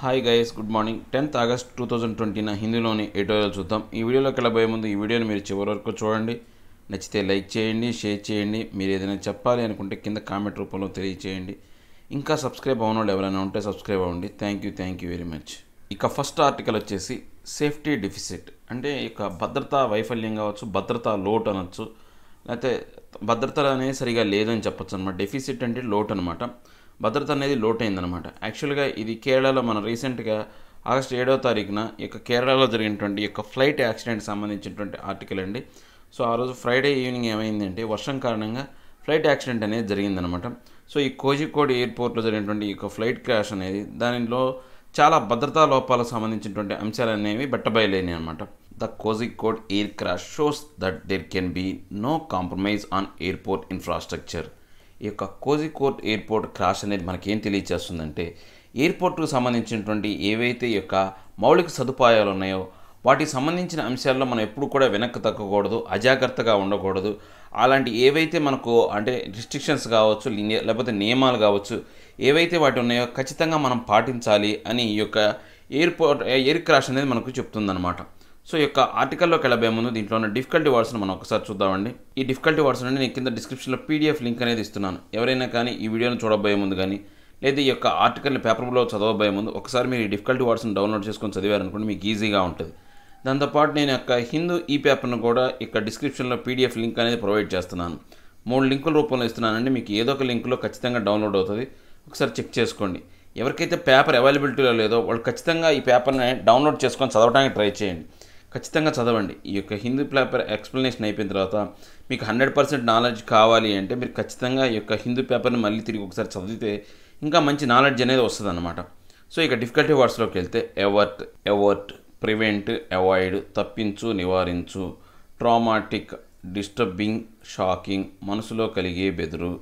Hi guys good morning tenth August two thousand twenty హిందీలోని editorial చూద్దాం. ఈ వీడియోలోకి వెళ్ళబోయే ముందు ఈ వీడియోని మీరు చివరి వరకు చూడండి. నచ్చితే లైక్ చేయండి షేర్ చేయండి. మీరు ఏదైనా చెప్పాలి అనుకుంటే కింద కామెంట్ రూపంలో తెలియచేయండి. ఇంకా సబ్స్క్రైబ్ అవ్వని ఎవరైనా ఉంటే సబ్స్క్రైబ్ అవ్వండి. Thank you thank you very much ఇక ఫస్ట్ ఆర్టికల్ వచ్చేసి సేఫ్టీ డిఫిసిట్ అంటే ఇక భద్రతా వైఫల్యం కావచ్చు భద్రతా లోటు అనొచ్చు. లేకపోతే భద్రత అనేది సరిగా లేదని చెప్పొచ్చు అనమాట. డెఫిసిట్ అంటే లోటు అనమాట. భద్రత అనేది లోటైందనమాట యాక్చువల్గా ఇది కేరళలో మనం రీసెంట్గా ఆగస్ట్ ఏడవ తారీఖున ఈ యొక్క కేరళలో జరిగినటువంటి యొక్క ఫ్లైట్ యాక్సిడెంట్ సంబంధించినటువంటి ఆర్టికల్ అండి. సో ఆ రోజు ఫ్రైడే ఈవినింగ్ ఏమైందంటే వర్షం కారణంగా ఫ్లైట్ యాక్సిడెంట్ అనేది జరిగిందనమాట సో ఈ కోజికోడ్ ఎయిర్పోర్ట్లో జరిగినటువంటి ఈ యొక్క ఫ్లైట్ క్రాష్ అనేది దానిలో చాలా భద్రతా లోపాలకు సంబంధించినటువంటి అంశాలు అనేవి బట్టబయలేని అనమాట the Kozhikode air crash shows that there can be no compromise on airport infrastructure. ఈ యొక్క కోజికోట్ ఎయిర్పోర్ట్ క్రాష్ అనేది మనకేం తెలియచేస్తుందంటే ఎయిర్పోర్ట్కు సంబంధించినటువంటి ఏవైతే ఈ యొక్క మౌలిక సదుపాయాలు ఉన్నాయో వాటికి సంబంధించిన అంశాల్లో మనం ఎప్పుడు కూడా వెనక్కి తగ్గకూడదు అజాగ్రత్తగా ఉండకూడదు. అలాంటి ఏవైతే మనకు అంటే రిస్ట్రిక్షన్స్ కావచ్చు లేకపోతే నియమాలు కావచ్చు ఏవైతే వాటి ఉన్నాయో ఖచ్చితంగా మనం పాటించాలి అని ఈ యొక్క ఎయిర్పోర్ట్ ఎయిర్ క్రాష్ అనేది మనకు చెప్తుందన్నమాట. సో ఈ యొక్క ఆర్టికల్లోకి వెళ్ళబోయే ముందు దీంట్లో ఉన్న డిఫికల్టీ వర్డ్స్ని మనం ఒకసారి చూద్దామండి. ఈ డిఫికల్టీ వర్డ్స్ నుండి నేను కింద డిస్క్రిప్షన్లో పీడిఎఫ్ లింక్ అనేది ఇస్తున్నాను. ఎవరైనా కానీ ఈ వీడియోని చూడబోయే ముందు కానీ లేదా ఈ యొక్క ఆర్టికల్ని పేపర్లో చదవబోయే ముందు ఒకసారి మీరు ఈ డిఫికల్టీ వర్డ్స్ని డౌన్లోడ్ చేసుకొని చదివారనుకోండి మీకు ఈజీగా ఉంటుంది. దాంతోపాటు నేను యొక్క హిందూ e ఈ పేపర్ను కూడా ఇక్కడ డిస్క్రిప్షన్లో పీడిఎఫ్ లింక్ అనేది ప్రొవైడ్ చేస్తున్నాను. మూడు లింకుల రూపంలో ఇస్తున్నానండి. మీకు ఏదో ఒక లింకులో ఖచ్చితంగా డౌన్లోడ్ అవుతుంది. ఒకసారి చెక్ చేసుకోండి. ఎవరికైతే పేపర్ అవైలబిలిటీలో లేదో వాళ్ళు ఖచ్చితంగా ఈ పేపర్ని డౌన్లోడ్ చేసుకొని చదవడానికి ట్రై చేయండి. ఖచ్చితంగా చదవండి. ఈ యొక్క హిందీ పేపర్ ఎక్స్ప్లెనేషన్ అయిపోయిన తర్వాత మీకు హండ్రెడ్ పర్సెంట్ నాలెడ్జ్ కావాలి అంటే మీరు ఖచ్చితంగా ఈ యొక్క హిందూ పేపర్ని మళ్ళీ తిరిగి ఒకసారి చదివితే ఇంకా మంచి నాలెడ్జ్ అనేది వస్తుంది అనమాట సో ఇక డిఫికల్టీ వర్డ్స్లోకి వెళ్తే ఎవర్ట్ ఎవర్ట్ ప్రివెంట్ అవాయిడ్ తప్పించు నివారించు ట్రామాటిక్ డిస్టర్బింగ్ షాకింగ్ మనసులో కలిగే బెదురు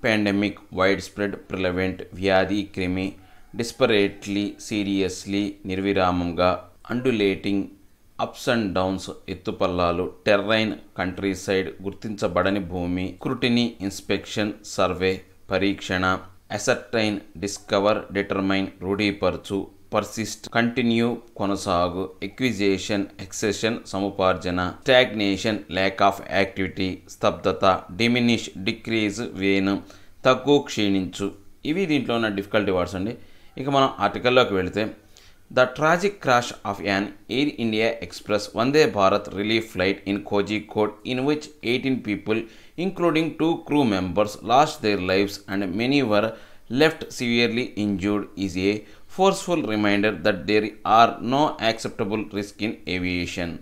పాండమిక్ వైడ్ స్ప్రెడ్ ప్రిలవెంట్ వ్యాధి క్రిమి డిస్పరేట్లీ సీరియస్లీ నిర్విరామంగా అండులేటింగ్ అప్స్ అండ్ డౌన్స్ ఎత్తుపల్లాలు టెర్రైన్ కంట్రీ సైడ్ గుర్తించబడని భూమి క్రుటిని ఇన్స్పెక్షన్ సర్వే పరీక్షణ అసర్టైన్ డిస్కవర్ డిటర్మైన్ రూఢీపరచు పర్సిస్ట్ కంటిన్యూ కొనసాగు ఎక్విజేషన్ ఎక్సెషన్ సముపార్జన స్టాగ్నేషన్ ల్యాక్ ఆఫ్ యాక్టివిటీ స్తబ్దత డిమినిష్ డిక్రీజ్ వేను తక్కువ క్షీణించు. ఇవి దీంట్లో ఉన్న డిఫికల్టీ వర్డ్స్ అండి. ఇక మనం ఆర్టికల్లోకి వెళితే the tragic crash of an Air India Express Vande Bharat relief flight in Kozhikode in which eighteen people including two crew members lost their lives and many were left severely injured is a forceful reminder that there are no acceptable risk in aviation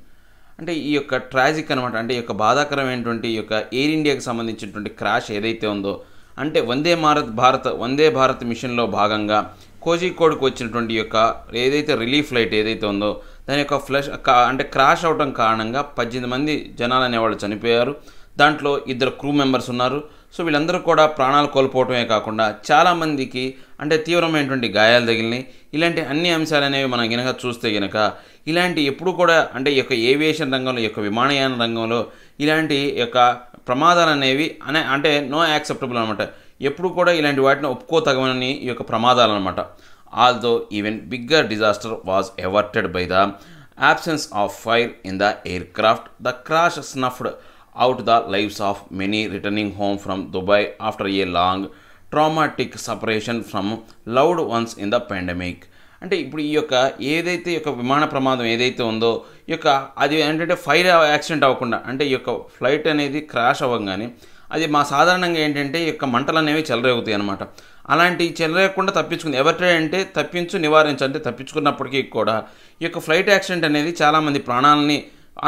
అంటే ఈ యొక్క tragic అనమాట అంటే ఈ యొక్క బాధాకరమైనటువంటి ఈ యొక్క ఎయిర్ ఇండియాకి సంబంధించినటువంటి క్రాష్ ఏదైతే ఉందో అంటే వందే భారత్ భారత్ వందే భారత్ మిషన్లో భాగంగా కోజికోడ్కి వచ్చినటువంటి యొక్క ఏదైతే రిలీఫ్ లైట్ ఏదైతే ఉందో దాని యొక్క ఫ్లష్ అంటే క్రాష్ అవడం కారణంగా పద్దెనిమిది మంది జనాలు అనేవాళ్ళు చనిపోయారు. దాంట్లో ఇద్దరు క్రూ మెంబర్స్ ఉన్నారు. సో వీళ్ళందరూ కూడా ప్రాణాలు కోల్పోవటమే కాకుండా చాలామందికి అంటే తీవ్రమైనటువంటి గాయాలు తగిలినాయి. ఇలాంటి అన్ని అంశాలు అనేవి మనం గనక చూస్తే గనక ఇలాంటి ఎప్పుడు కూడా అంటే ఈ యొక్క ఏవియేషన్ రంగంలో ఈ యొక్క విమానయాన రంగంలో ఇలాంటి యొక్క ప్రమాదాలు అనేవి అనే అంటే నో యాక్సెప్టబుల్ అనమాట. ఎప్పుడు కూడా ఇలాంటి వాటిని ఒప్పుకో ఒప్పుకోతగమని ఈ యొక్క ప్రమాదాలు అనమాట although even bigger disaster was averted by the absence of fire in the aircraft the crash snuffed out the lives of many returning home from Dubai after a long traumatic separation from loved ones in the pandemic అంటే ఇప్పుడు ఈ యొక్క ఏదైతే ఈ యొక్క విమాన ప్రమాదం ఏదైతే ఉందో ఈ యొక్క అది ఏంటంటే ఫైర్ యాక్సిడెంట్ అవ్వకుండా అంటే ఈ యొక్క ఫ్లైట్ అనేది క్రాష్ అవ్వగానే అది మా సాధారణంగా ఏంటంటే ఈ యొక్క మంటలు అనేవి చెలరేగుతాయి అనమాట అలాంటి చెలరేయకుండా తప్పించుకుంది. ఎవరిటే అంటే తప్పించు నివారించు అంటే తప్పించుకున్నప్పటికీ కూడా ఈ యొక్క ఫ్లైట్ యాక్సిడెంట్ అనేది చాలామంది ప్రాణాలని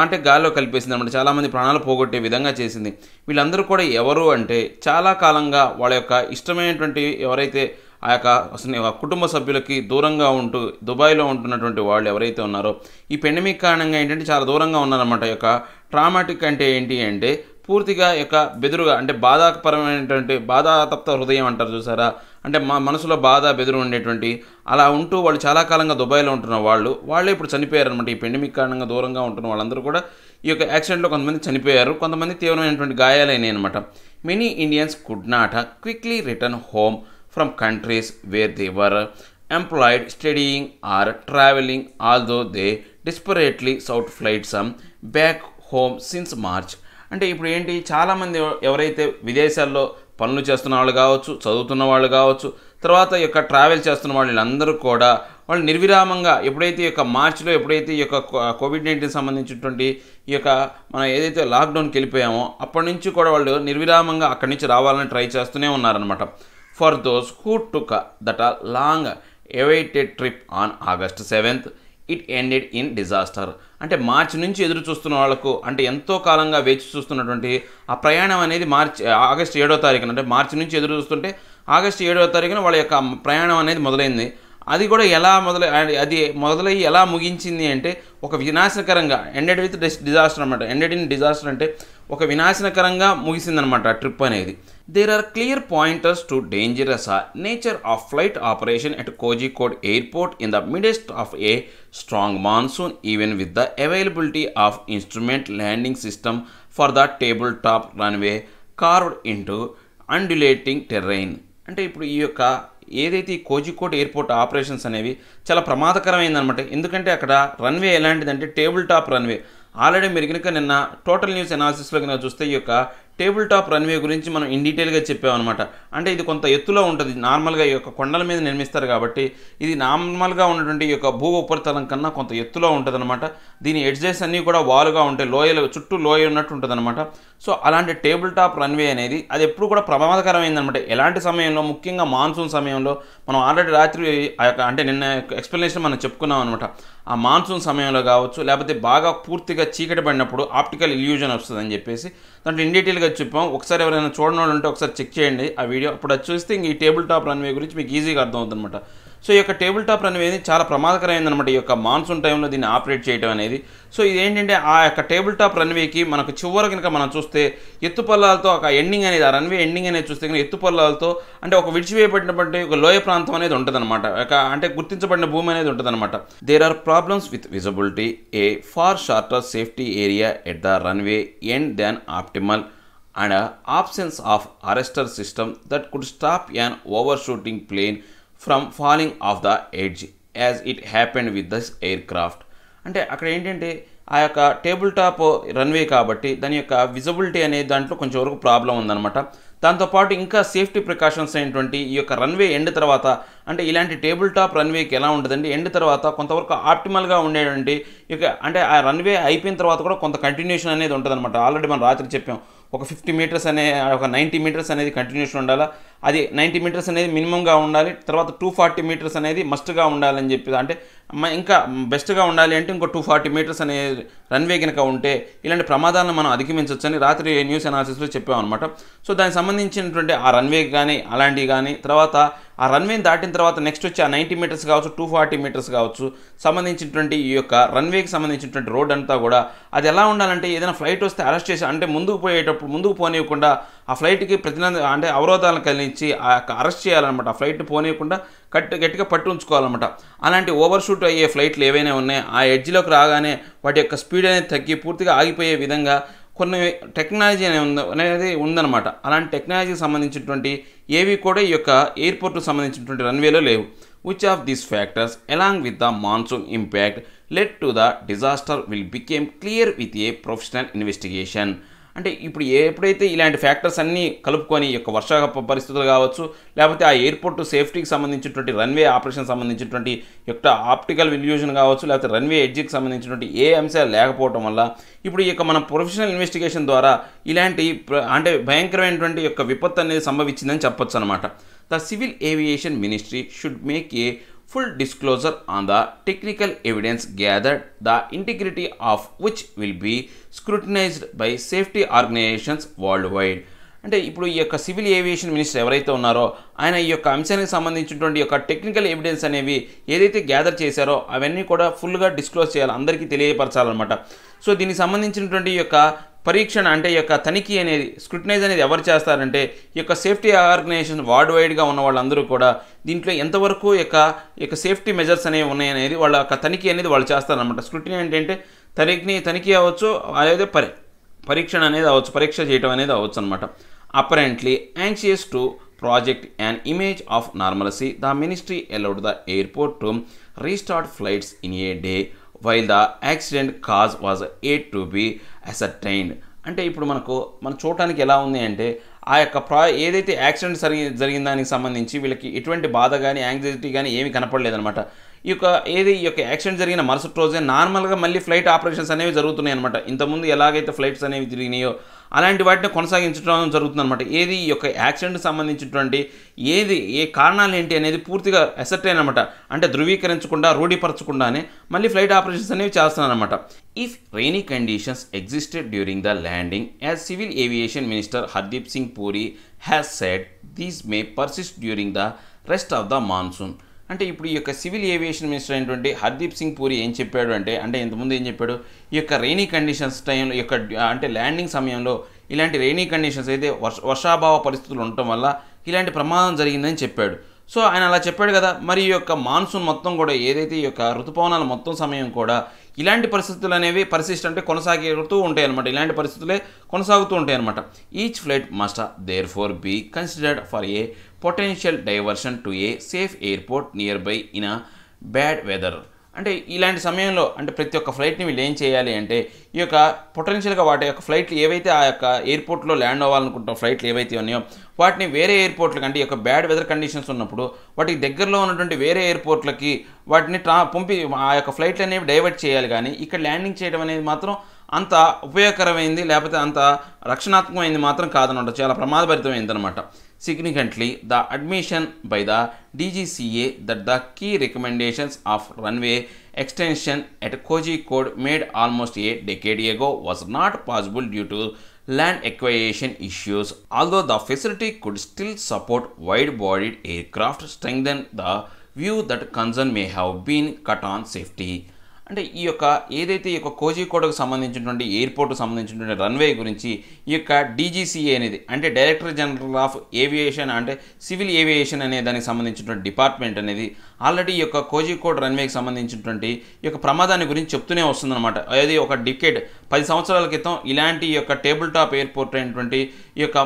అంటే గాల్లో కలిపేసింది అనమాట చాలామంది ప్రాణాలు పోగొట్టే విధంగా చేసింది. వీళ్ళందరూ కూడా ఎవరు అంటే చాలా కాలంగా వాళ్ళ యొక్క ఇష్టమైనటువంటి ఎవరైతే ఆ యొక్క కుటుంబ సభ్యులకి దూరంగా ఉంటూ దుబాయ్లో ఉంటున్నటువంటి వాళ్ళు ఎవరైతే ఉన్నారో ఈ పెండమిక్ కారణంగా ఏంటంటే చాలా దూరంగా ఉన్నారన్నమాట. ఈ యొక్క ట్రామాటిక్ అంటే ఏంటి అంటే పూర్తిగా యొక్క బెదురుగా అంటే బాధాపరమైనటువంటి బాధాతప్త హృదయం అంటారు చూసారా? అంటే మా మనసులో బాధ బెదురు ఉండేటువంటి అలా ఉంటూ వాళ్ళు చాలా కాలంగా దుబాయ్లో ఉంటున్న వాళ్ళు వాళ్ళే ఇప్పుడు చనిపోయారు అనమాట ఈ పెండమిక్ కారణంగా దూరంగా ఉంటున్న వాళ్ళందరూ కూడా ఈ యొక్క యాక్సిడెంట్లో కొంతమంది చనిపోయారు కొంతమంది తీవ్రమైనటువంటి గాయాలైనాయి అనమాట many Indians could not quickly return home from countries where they were studying or travelling traveling though they desperately sought flights back home since March అంటే ఇప్పుడు ఏంటి? చాలామంది ఎవరైతే విదేశాల్లో పనులు చేస్తున్న వాళ్ళు కావచ్చు చదువుతున్న వాళ్ళు కావచ్చు తర్వాత ఈ యొక్క ట్రావెల్ చేస్తున్న వాళ్ళందరూ కూడా వాళ్ళు నిర్విరామంగా ఎప్పుడైతే ఈ యొక్క మార్చిలో ఎప్పుడైతే ఈ యొక్క కోవిడ్ నైన్టీన్ సంబంధించినటువంటి ఈ యొక్క మనం ఏదైతే లాక్డౌన్కి వెళ్ళిపోయామో అప్పటి నుంచి కూడా వాళ్ళు నిర్విరామంగా అక్కడి నుంచి రావాలని ట్రై చేస్తూనే ఉన్నారనమాట for those who took that a long awaited trip on August seventh it ended in disaster అంటే మార్చి నుంచి ఎదురు చూస్తున్న వాళ్ళకు అంటే ఎంతో కాలంగా వేచి చూస్తున్నటువంటి ఆ ప్రయాణం అనేది మార్చి ఆగస్ట్ ఏడో తారీఖున అంటే మార్చి నుంచి ఎదురు చూస్తుంటే ఆగస్ట్ ఏడవ తారీఖున వాళ్ళ యొక్క ప్రయాణం అనేది మొదలైంది. అది కూడా ఎలా మొదలై అది మొదలై ఎలా ముగించింది అంటే ఒక వినాశనకరంగా ఎండెడ్ విత్ డిజాస్టర్ అనమాట ఎండెడ్ ఇన్ డిజాస్టర్ అంటే ఒక వినాశనకరంగా ముగిసిందనమాట ట్రిప్ అనేది. There are clear pointers to dangerous nature of flight operation at Kozhikode airport in the midst of a strong monsoon even with the availability of instrument landing system for the table top runway carved into undulating terrain అంటే ఇప్పుడు ఈ యొక్క ఏదైతే ఈ Kozhikode airport operations అనేవి చాలా ప్రమాదకరమైందనమాట ఎందుకంటే అక్కడ రన్వే ఎలాంటిదంటే టేబుల్ టాప్ రన్వే ఆల్రెడీ మీరు కనుక నిన్న టోటల్ న్యూస్ అనాలిసిస్లో కనుక చూస్తే ఈ యొక్క టేబుల్ టాప్ రన్వే గురించి మనం ఇన్ డీటెయిల్గా చెప్పామన్నమాట అంటే ఇది కొంత ఎత్తులో ఉంటుంది. నార్మల్గా ఈ యొక్క కొండల మీద నిర్మిస్తారు కాబట్టి ఇది నార్మల్గా ఉన్నటువంటి ఈ యొక్క భూ ఉపరితలం కన్నా కొంత ఎత్తులో ఉంటుందన్నమాట. దీని ఎడ్జెస్ అన్నీ కూడా వాలుగా ఉంటాయి. లోయలు చుట్టూ లోయ ఉన్నట్టు ఉంటుందన్నమాట. సో అలాంటి టేబుల్ టాప్ రన్వే అనేది అది ఎప్పుడు కూడా ప్రమాదకరమైందనమాట ఎలాంటి సమయంలో ముఖ్యంగా మాన్సూన్ సమయంలో మనం ఆల్రెడీ రాత్రి ఆ యొక్క అంటే నిన్న ఎక్స్ప్లెనేషన్ మనం చెప్పుకున్నాం అనమాట ఆ మాన్సూన్ సమయంలో కావచ్చు లేకపోతే బాగా పూర్తిగా చీకటి పడినప్పుడు ఆప్టికల్ ఇల్యూజన్ వస్తుందని చెప్పేసి దాంట్లో ఇన్ డీటెయిల్గా చెప్పాం. ఒకసారి ఎవరైనా చూడనోళ్ళు ఉంటే ఒకసారి చెక్ చేయండి ఆ వీడియో. అప్పుడు అది చూస్తే ఇంక ఈ టేబుల్ టాప్ రన్వే గురించి మీకు ఈజీగా అర్థమవుతుంది అనమాట సో ఈ యొక్క టేబుల్ టాప్ రన్వే అనేది చాలా ప్రమాదకరమైందనమాట ఈ యొక్క మాన్సూన్ టైంలో దీన్ని ఆపరేట్ చేయడం అనేది. సో ఇదేంటంటే ఆ యొక్క టేబుల్ టాప్ రన్వేకి మనకు చివరి కనుక మనం చూస్తే ఎత్తుపల్లాలతో ఒక ఎండింగ్ అనేది ఆ రన్వే ఎండింగ్ అనేది చూస్తే కనుక ఎత్తుపల్లాలతో అంటే ఒక విడిచివేయబడినటువంటి ఒక లోయ ప్రాంతం అనేది ఉంటుందన్నమాట. ఒక అంటే గుర్తించబడిన భూమి అనేది ఉంటుందన్నమాట. There are problems with visibility a far shorter safety area at the runway end than optimal and options of arrester system that could stop an overshooting plane from falling off the edge as it happened with this aircraft అంటే అక్కడ ఏంటంటే ఆ యొక్క table top runway కాబట్టి దాని యొక్క visibility అనే దాంట్లో కొంచెం వరకు ప్రాబ్లం ఉందన్నమాట. దాంతోపాటు ఇంకా సేఫ్టీ ప్రికాషన్స్ అయినటువంటి ఈ యొక్క రన్వే ఎండ్ తర్వాత అంటే ఇలాంటి టేబుల్ టాప్ రన్వేకి ఎలా ఉంటుందండి? ఎండ్ తర్వాత కొంతవరకు ఆప్టిమల్గా ఉండేటువంటి ఇక అంటే ఆ రన్వే అయిపోయిన తర్వాత కూడా కొంత కంటిన్యూషన్ అనేది ఉంటుందన్నమాట. ఆల్రెడీ మనం రాత్రి చెప్పాం. ఒక ఫిఫ్టీ మీటర్స్ అనే ఒక నైంటీ మీటర్స్ అనేది కంటిన్యూషన్ ఉండాలి? అది నైంటీ మీటర్స్ అనేది మినిమంగా ఉండాలి తర్వాత టూ ఫార్టీ మీటర్స్ అనేది మస్ట్గా ఉండాలని చెప్పి అంటే ఇంకా బెస్ట్గా ఉండాలి అంటే ఇంకో టూ ఫార్టీ మీటర్స్ అనే రన్వే కనుక ఉంటే ఇలాంటి ప్రమాదాలను మనం అధిగమించవచ్చని రాత్రి న్యూస్ అనాలిసిస్లో చెప్పామన్నమాట. సో దానికి సంబంధించినటువంటి ఆ రన్వే కానీ అలాంటివి కానీ తర్వాత ఆ రన్వేని దాటిన తర్వాత నెక్స్ట్ వచ్చి ఆ నైంటీ మీటర్స్ కావచ్చు టూ ఫార్టీ మీటర్స్ కావచ్చు సంబంధించినటువంటి ఈ యొక్క రన్వేకి సంబంధించినటువంటి రోడ్ అంతా కూడా అది ఎలా ఉండాలంటే ఏదైనా ఫ్లైట్ వస్తే అరెస్ట్ చేసి అంటే ముందుకు పోయేటప్పుడు ముందుకు పోనీయకుండా ఆ ఫ్లైట్కి ప్రతినంద అంటే అవరోధాలను కలిగించి ఆ యొక్క అరెస్ట్ చేయాలన్నమాట. ఆ ఫ్లైట్ పోనీయకుండా కట్టు గట్టిగా పట్టు ఉంచుకోవాలన్నమాట. అలాంటి ఓవర్షూట్ అయ్యే ఫ్లైట్లు ఏవైనా ఉన్నాయి? ఆ ఎడ్జ్లోకి రాగానే వాటి యొక్క స్పీడ్ అనేది తగ్గి పూర్తిగా ఆగిపోయే విధంగా కొన్ని టెక్నాలజీ అనేది ఉంది అనేది ఉందన్నమాట. అలాంటి టెక్నాలజీకి సంబంధించినటువంటి ఏవి కూడా ఈ యొక్క ఎయిర్పోర్ట్కు సంబంధించినటువంటి రన్వేలో లేవు. Which of these factors along with the monsoon impact led to the disaster will became clear with a professional investigation అంటే ఇప్పుడు ఎప్పుడైతే ఇలాంటి ఫ్యాక్టర్స్ అన్నీ కలుపుకొని యొక్క వర్ష పరిస్థితులు కావచ్చు లేకపోతే ఆ ఎయిర్పోర్ట్ సేఫ్టీకి సంబంధించినటువంటి రన్వే ఆపరేషన్ సంబంధించినటువంటి యొక్క ఆప్టికల్ విల్యూషన్ కావచ్చు లేకపోతే రన్వే ఎడ్జికి సంబంధించినటువంటి ఏ అంశాలు లేకపోవడం వల్ల ఇప్పుడు ఈ యొక్క మన ప్రొఫెషనల్ ఇన్వెస్టిగేషన్ ద్వారా ఇలాంటి అంటే భయంకరమైనటువంటి యొక్క విపత్తు అనేది సంభవించిందని చెప్పొచ్చు అనమాట the civil aviation ministry should make a full disclosure on the technical evidence gathered, the integrity of which will be scrutinized by safety organizations worldwide. అంటే ఇప్పుడు ఈ యొక్క సివిల్ ఏవియేషన్ మినిస్టర్ ఎవరైతే ఉన్నారో ఆయన ఈ యొక్క అంశానికి సంబంధించినటువంటి యొక్క టెక్నికల్ ఎవిడెన్స్ అనేవి ఏదైతే గ్యాదర్ చేశారో అవన్నీ కూడా ఫుల్గా డిస్క్లోజ్ చేయాలి అందరికీ తెలియపరచాలన్నమాట సో దీనికి సంబంధించినటువంటి యొక్క పరీక్షణ అంటే ఈ యొక్క తనిఖీ అనేది స్క్రూటనైజ్ అనేది ఎవరు చేస్తారంటే ఈ యొక్క సేఫ్టీ ఆర్గనైజేషన్ వరల్డ్ వైడ్గా ఉన్న వాళ్ళందరూ కూడా దీంట్లో ఎంతవరకు యొక్క యొక్క సేఫ్టీ మెజర్స్ అనేవి ఉన్నాయనేది వాళ్ళ యొక్క తనిఖీ అనేది వాళ్ళు చేస్తారనమాట స్క్రూటినీ ఏంటంటే తనిఖీ తనిఖీ అవ్వచ్చు అదే పరి పరీక్షణ అనేది అవ్వచ్చు పరీక్ష చేయటం అనేది అవ్వచ్చు అనమాట apparently anxious to project and image of normalcy the ministry allowed the airport to restart flights in a day while the accident cause was yet to be ascertained అంటే ఇప్పుడు మనకు మనం చూడటానికి ఎలా ఉంది అంటే ఆ యొక్క ప్రా ఏదైతే యాక్సిడెంట్ జరిగి జరిగిన దానికి సంబంధించి వీళ్ళకి ఎటువంటి బాధ కానీ యాంగ్జైటీ కానీ ఏమీ కనపడలేదనమాట ఈ యొక్క ఏది ఈ యొక్క యాక్సిడెంట్ జరిగిన మరుసటి రోజే నార్మల్గా మళ్ళీ ఫ్లైట్ ఆపరేషన్స్ అనేవి జరుగుతున్నాయి అనమాట ఇంతకుముందు ఎలాగైతే ఫ్లైట్స్ అనేవి తిరిగినాయో అలాంటి వాటిని కొనసాగించడం జరుగుతుంది అనమాట ఏది ఈ యొక్క యాక్సిడెంట్కి సంబంధించినటువంటి ఏది ఏ కారణాలు ఏంటి అనేది పూర్తిగా అసెప్ట్ అనమాట అంటే ధృవీకరించకుండా రూఢీపరచకుండానే మళ్ళీ ఫ్లైట్ ఆపరేషన్స్ అనేవి చేస్తున్నారనమాట if rainy conditions existed during the landing as civil aviation minister Hardeep Singh Puri has said these may persist during the rest of the monsoon అంటే ఇప్పుడు ఈ యొక్క సివిల్ ఏవియేషన్ మినిస్టర్ అయినటువంటి హర్దీప్ సింగ్ పూరి ఏం చెప్పాడు అంటే అంటే ఇంతకుముందు ఏం చెప్పాడు? ఈ యొక్క రెయినీ కండిషన్స్ టైంలో యొక్క అంటే ల్యాండింగ్ సమయంలో ఇలాంటి రైనీ కండిషన్స్ అయితే వర్ష వర్షాభావ పరిస్థితులు ఉండటం వల్ల ఇలాంటి ప్రమాదం జరిగిందని చెప్పాడు. సో ఆయన అలా చెప్పాడు కదా మరి ఈ యొక్క మాన్సూన్ మొత్తం కూడా ఏదైతే ఈ యొక్క ఋతుపవనాల మొత్తం సమయం కూడా ఇలాంటి పరిస్థితులు అనేవి పరిశిష్ట అంటే కొనసాగుతూ ఉంటాయి అనమాట ఇలాంటి పరిస్థితులే కొనసాగుతూ ఉంటాయి అనమాట each flight must therefore be considered for a potential diversion to a safe airport nearby in a bad weather అంటే ఇలాంటి సమయంలో అంటే ప్రతి ఒక్క ఫ్లైట్ని వీళ్ళు ఏం చేయాలి అంటే ఈ యొక్క పొటెన్షియల్గా వాటి యొక్క ఫ్లైట్లు ఏవైతే ఆ యొక్క ఎయిర్పోర్ట్లో ల్యాండ్ అవ్వాలనుకుంటున్న ఫ్లైట్లు ఏవైతే ఉన్నాయో వాటిని వేరే ఎయిర్పోర్ట్లకి అంటే ఈ యొక్క బ్యాడ్ వెదర్ కండిషన్స్ ఉన్నప్పుడు వాటికి దగ్గరలో ఉన్నటువంటి వేరే ఎయిర్పోర్ట్లకి వాటిని ట్రా పంపి ఆ యొక్క ఫ్లైట్లు అనేవి డైవర్ట్ చేయాలి. కానీ ఇక్కడ ల్యాండింగ్ చేయడం అనేది మాత్రం అంత ఉపయోగకరమైంది లేకపోతే అంత రక్షణాత్మకమైంది మాత్రం కాదనమాట. చాలా ప్రమాదభరితమైంది అనమాట Significantly, the admission by the DGCA that the key recommendations of runway extension at Koji Code made almost a decade ago was not possible due to land acquisition issues. Although the facility could still support wide-bodied aircraft, strengthened the view that concern may have been cut on safety. అంటే ఈ యొక్క ఏదైతే ఈ యొక్క కోజికోడకు సంబంధించినటువంటి ఎయిర్పోర్ట్కి సంబంధించినటువంటి runway గురించి ఈ యొక్క డీజీసీఏ అనేది అంటే డైరెక్టర్ జనరల్ ఆఫ్ ఏవియేషన్ అంటే సివిల్ ఏవియేషన్ అనే దానికి సంబంధించినటువంటి డిపార్ట్మెంట్ అనేది ఆల్రెడీ ఈ యొక్క కోజికోడ్ రన్వేకి సంబంధించినటువంటి ఈ యొక్క ప్రమాదాన్ని గురించి చెప్తూనే వస్తుందన్నమాట. అది ఒక డికెట్ పది సంవత్సరాల క్రితం ఇలాంటి ఈ యొక్క టేబుల్ టాప్ ఎయిర్పోర్ట్ అయినటువంటి ఈ యొక్క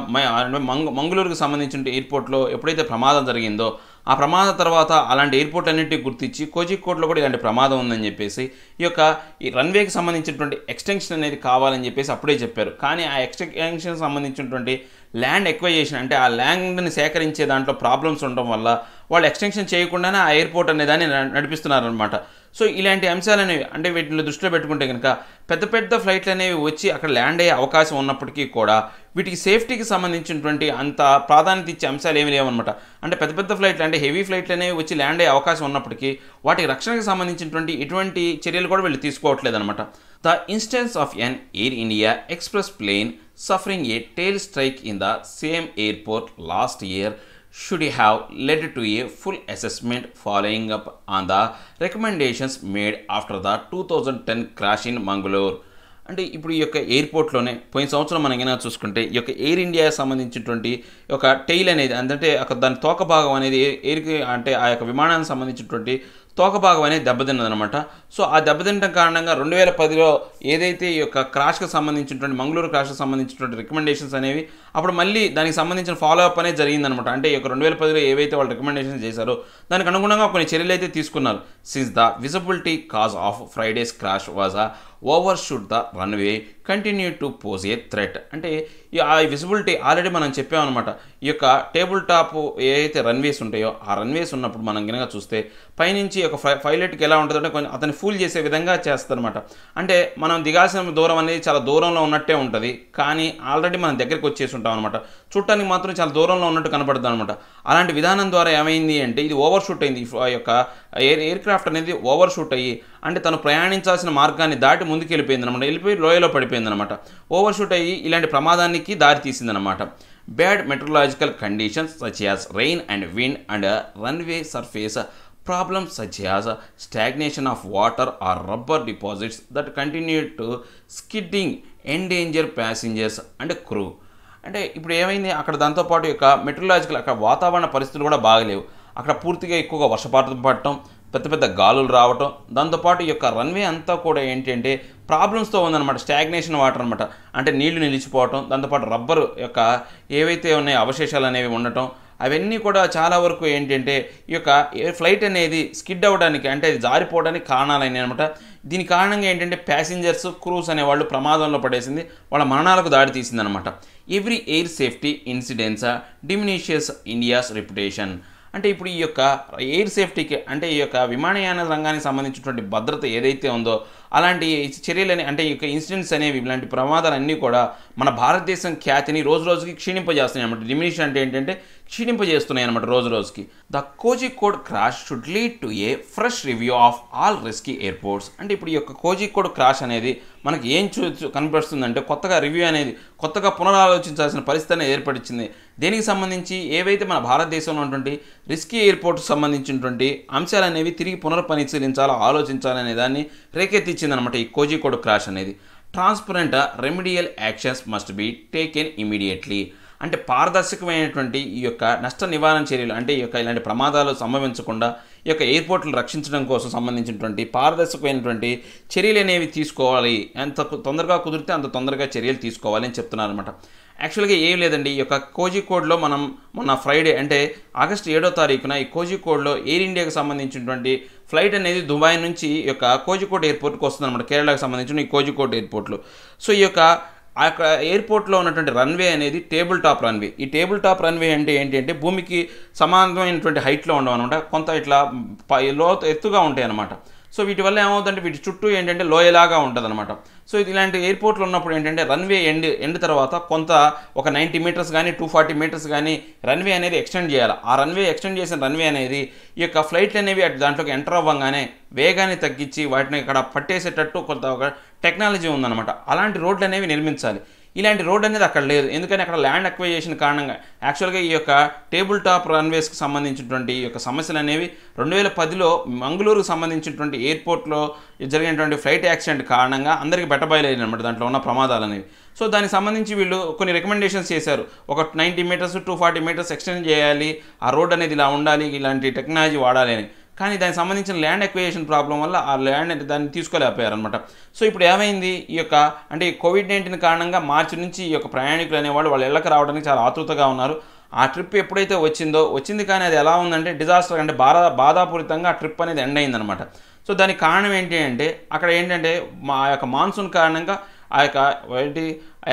మంగ మంగళూరుకు సంబంధించిన ఎయిర్పోర్ట్లో ఎప్పుడైతే ప్రమాదం జరిగిందో ఆ ప్రమాదం తర్వాత అలాంటి ఎయిర్పోర్ట్ అన్నింటినీ గుర్తించి కోజికోడ్లో కూడా ఇలాంటి ప్రమాదం ఉందని చెప్పేసి ఈ యొక్క ఈ రన్వేకి సంబంధించినటువంటి ఎక్స్టెన్షన్ అనేది కావాలని చెప్పేసి అప్పుడే చెప్పారు. కానీ ఆ ఎక్స్టెన్షన్ సంబంధించినటువంటి ల్యాండ్ ఎక్వైజేషన్ అంటే ఆ ల్యాండ్ని సేకరించే దాంట్లో ప్రాబ్లమ్స్ ఉండడం వల్ల వాళ్ళు ఎక్స్టెన్షన్ చేయకుండానే ఆ ఎయిర్పోర్ట్ అనేదాన్ని నడిపిస్తున్నారనమాట సో ఇలాంటి అంశాలు అనేవి అంటే వీటిని దృష్టిలో పెట్టుకుంటే కనుక పెద్ద పెద్ద ఫ్లైట్లు అనేవి వచ్చి అక్కడ ల్యాండ్ అయ్యే అవకాశం ఉన్నప్పటికీ కూడా వీటికి సేఫ్టీకి సంబంధించినటువంటి అంత ప్రాధాన్యత ఇచ్చే అంశాలు ఏమి లేవన్నమాట. అంటే పెద్ద పెద్ద ఫ్లైట్లు అంటే హెవీ ఫ్లైట్లు అనేవి వచ్చి ల్యాండ్ అయ్యే అవకాశం ఉన్నప్పటికీ వాటి రక్షణకు సంబంధించినటువంటి ఎటువంటి చర్యలు కూడా వీళ్ళు తీసుకోవట్లేదు అనమాట the instance of an Air India Express plane suffering a tail strike in the same airport last year should have led to a full assessment following up on the recommendations made after the 2010 crash in Mangalore. అంటే ఇప్పుడు ఈ యొక్క ఎయిర్పోర్ట్లోనే పోయిన సంవత్సరం మనం ఏమైనా చూసుకుంటే ఈ యొక్క ఎయిర్ ఇండియా సంబంధించినటువంటి ఒక టెయిల్ అనేది అంటే ఒక దాని తోక భాగం అనేది ఎయిర్కి అంటే ఆ యొక్క విమానానికి సంబంధించినటువంటి తోక భాగం అనేది దెబ్బతిన్నదనమాట సో ఆ దెబ్బతినడం కారణంగా రెండు వేల పదిలో ఏదైతే ఈ యొక్క క్రాష్కి సంబంధించినటువంటి మంగళూరు క్రాష్కి సంబంధించినటువంటి రికమెండేషన్స్ అనేవి అప్పుడు మళ్ళీ దానికి సంబంధించిన ఫాలో అప్ అనేది జరిగిందనమాట అంటే ఈ యొక్క రెండు వేల పదిలో ఏవైతే వాళ్ళు రికమెండేషన్స్ చేశారో దానికి అనుగుణంగా కొన్ని చర్యలు అయితే తీసుకున్నారు. Since the visibility cause of Friday's crash was a overshoot the runway continue to pose a threat అంటే ఆ విజిబిలిటీ ఆల్రెడీ మనం చెప్పామన్నమాట. ఈ యొక్క టేబుల్ టాప్ ఏవైతే రన్వేస్ ఉంటాయో ఆ రన్వేస్ ఉన్నప్పుడు మనం కనుక చూస్తే పైనుంచి ఒక పైలట్కి ఎలా ఉంటుందంటే కొంచెం అతన్ని ఫూల్ చేసే విధంగా చేస్తారనమాట అంటే మనం దిగాల్సిన దూరం అనేది చాలా దూరంలో ఉన్నట్టే ఉంటుంది. కానీ ఆల్రెడీ మనం దగ్గరికి వచ్చేసి ఉంటాం అనమాట చూడటానికి మాత్రం చాలా దూరంలో ఉన్నట్టు కనపడుతుంది అనమాట అలాంటి విధానం ద్వారా ఏమైంది అంటే ఇది ఓవర్ షూట్ అయింది ఆ యొక్క ఎయిర్ ఎయిర్ క్రాఫ్ట్ అనేది ఓవర్ షూట్ అయ్యి అంటే తను ప్రయాణించాల్సిన మార్గాన్ని దాటి ముందుకు వెళ్ళిపోయింది అనమాట వెళ్ళిపోయి లోయలో పడిపోయింది. అనమాట ఓవర్షూట్ అయ్యి ఇలాంటి ప్రమాదానికి దారి తీసిందనమాట bad meteorological conditions such as rain and wind and runway surface problems such as stagnation of water or rubber deposits that continue to skidding endanger passengers and crew. అంటే ఇప్పుడు ఏమైంది? అక్కడ దాంతోపాటు యొక్క మెట్రలాజికల్ అక్కడ వాతావరణ పరిస్థితులు కూడా బాగలేవు. అక్కడ పూర్తిగా ఎక్కువగా వర్షపాతం పడటం పెద్ద పెద్ద గాలులు రావటం దాంతోపాటు ఈ యొక్క రన్వే అంతా కూడా ఏంటంటే ప్రాబ్లమ్స్తో ఉందన్నమాట స్టాగ్నేషన్ వాటర్ అనమాట అంటే నీళ్ళు నిలిచిపోవటం దాంతోపాటు రబ్బరు యొక్క ఏవైతే ఉన్నాయో అవశేషాలు అనేవి ఉండటం అవన్నీ కూడా చాలా వరకు ఏంటంటే ఈ యొక్క ఫ్లైట్ అనేది స్కిడ్ అవ్వడానికి అంటే అది జారిపోవడానికి కారణాలైనవి అనమాట దీని కారణంగా ఏంటంటే ప్యాసింజర్స్ క్రూస్ అనేవాళ్ళు ప్రమాదంలో పడేసింది వాళ్ళ మరణాలకు దాడి తీసిందనమాట every air safety incidents diminishes India's reputation. అంటే ఇప్పుడు ఈ యొక్క ఎయిర్ సేఫ్టీకి అంటే ఈ యొక్క విమానయాన రంగానికి సంబంధించినటువంటి భద్రత ఏదైతే ఉందో అలాంటి చర్యలని అంటే ఈ యొక్క ఇన్సిడెంట్స్ అనేవి ఇలాంటి ప్రమాదాలన్నీ కూడా మన భారతదేశం ఖ్యాతిని రోజు రోజుకి క్షీణింపజేస్తున్నాయి అనమాట డిమినిషన్ అంటే ఏంటంటే క్షీణింపజేస్తున్నాయి అనమాట రోజు రోజుకి. The Kozhikode crash should lead to a fresh review of all risky airports అంటే ఇప్పుడు ఈ యొక్క కోజికోడ్ క్రాష్ అనేది మనకి ఏం చూ కనిపిస్తుందంటే కొత్తగా రివ్యూ అనేది కొత్తగా పునరాలోచించాల్సిన పరిస్థితి ఏర్పరిచింది దీనికి సంబంధించి? ఏవైతే మన భారతదేశంలో ఉన్నటువంటి రిస్కీ ఎయిర్పోర్ట్స్ సంబంధించినటువంటి అంశాలు అనేవి తిరిగి పునర్పరిశీలించాలో ఆలోచించాలనే దాన్ని రేకెత్తించిందనమాట ఈ కోజికోడ్ క్రాష్ అనేది. Transparent remedial actions must be taken immediately అంటే పారదర్శకమైనటువంటి ఈ యొక్క నష్ట నివారణ చర్యలు అంటే ఈ యొక్క ఇలాంటి ప్రమాదాలు సంభవించకుండా ఈ యొక్క ఎయిర్పోర్ట్లు రక్షించడం కోసం సంబంధించినటువంటి పారదర్శకమైనటువంటి చర్యలు అనేవి తీసుకోవాలి. ఎంత తొందరగా కుదిరితే అంత తొందరగా చర్యలు తీసుకోవాలి అని చెప్తున్నారు అనమాట యాక్చువల్గా ఏం లేదండి. ఈ యొక్క కోజికోడ్లో మనం మొన్న ఫ్రైడే అంటే ఆగస్టు ఏడో తారీఖున ఈ కోజికోడ్లో ఎయిర్ ఇండియాకి సంబంధించినటువంటి ఫ్లైట్ అనేది దుబాయ్ నుంచి ఈ యొక్క కోజికోడ్ ఎయిర్పోర్ట్కి వస్తుంది అనమాట కేరళకు సంబంధించిన ఈ కోజికోడ్ ఎయిర్పోర్ట్లో. సో ఈ యొక్క ఆ యొక్క ఎయిర్పోర్ట్లో ఉన్నటువంటి రన్వే అనేది టేబుల్ టాప్ రన్వే. ఈ టేబుల్ టాప్ రన్వే అంటే ఏంటి అంటే భూమికి సమానమైనటువంటి హైట్లో ఉండవు అనమాట కొంత ఇట్లా పై- ఎత్తుగా ఉంటాయి అనమాట సో వీటి వల్ల ఏమవుతుందంటే వీటి చుట్టూ ఏంటంటే లోయలాగా ఉంటుంది అనమాట సో ఇది ఇలాంటి ఎయిర్పోర్ట్లు ఉన్నప్పుడు ఏంటంటే రన్వే ఎండ్ ఎండ్ తర్వాత కొంత ఒక నైంటీ మీటర్స్ కానీ టూ ఫార్టీ మీటర్స్ కానీ రన్వే అనేది ఎక్స్టెండ్ చేయాలి. ఆ రన్వే ఎక్స్టెండ్ చేసిన రన్వే అనేది ఈ యొక్క ఫ్లైట్లు అనేవి అటు దాంట్లోకి ఎంటర్ అవ్వగానే వేగాన్ని తగ్గించి వాటిని ఇక్కడ పట్టేసేటట్టు కొంత ఒక టెక్నాలజీ ఉందన్నమాట. అలాంటి రోడ్లు అనేవి నిర్మించాలి. ఇలాంటి రోడ్ అనేది అక్కడ లేదు. ఎందుకని అక్కడ ల్యాండ్ అక్వైజేషన్ కారణంగా యాక్చువల్గా ఈ యొక్క టేబుల్ టాప్ రన్వేస్కి సంబంధించినటువంటి ఈ యొక్క సమస్యలు అనేవి రెండు వేల పదిలో మంగళూరుకు సంబంధించినటువంటి ఎయిర్పోర్ట్లో జరిగినటువంటి ఫ్లైట్ యాక్సిడెంట్ కారణంగా అందరికీ బెట్టబయలేదు అనమాట దాంట్లో ఉన్న ప్రమాదాలు అనేవి. సో దానికి సంబంధించి వీళ్ళు కొన్ని రికమెండేషన్స్ చేశారు. ఒక ninety metres to forty metres extend చేయాలి. ఆ రోడ్ అనేది ఇలా ఉండాలి. ఇలాంటి టెక్నాలజీ వాడాలి అని. కానీ దానికి సంబంధించిన ల్యాండ్ ఎక్వేషన్ ప్రాబ్లం వల్ల ఆ ల్యాండ్ అనేది దాన్ని తీసుకోలేకపోయారు అనమాట సో ఇప్పుడు ఏమైంది? ఈ యొక్క అంటే ఈ కోవిడ్ నైన్టీన్ కారణంగా మార్చి నుంచి ఈ యొక్క ప్రయాణికులు అనేవాళ్ళు వాళ్ళ ఇళ్ళకి రావడానికి చాలా ఆతృతగా ఉన్నారు. ఆ ట్రిప్ ఎప్పుడైతే వచ్చిందో వచ్చింది కానీ అది ఎలా ఉందంటే డిజాస్టర్ అంటే బాధ బాధాపూరితంగా ఆ ట్రిప్ అనేది ఎండ్ అయిందనమాట సో దానికి కారణం ఏంటి అంటే అక్కడ ఏంటంటే మా యొక్క మాన్సూన్ కారణంగా ఆ యొక్క ఏంటి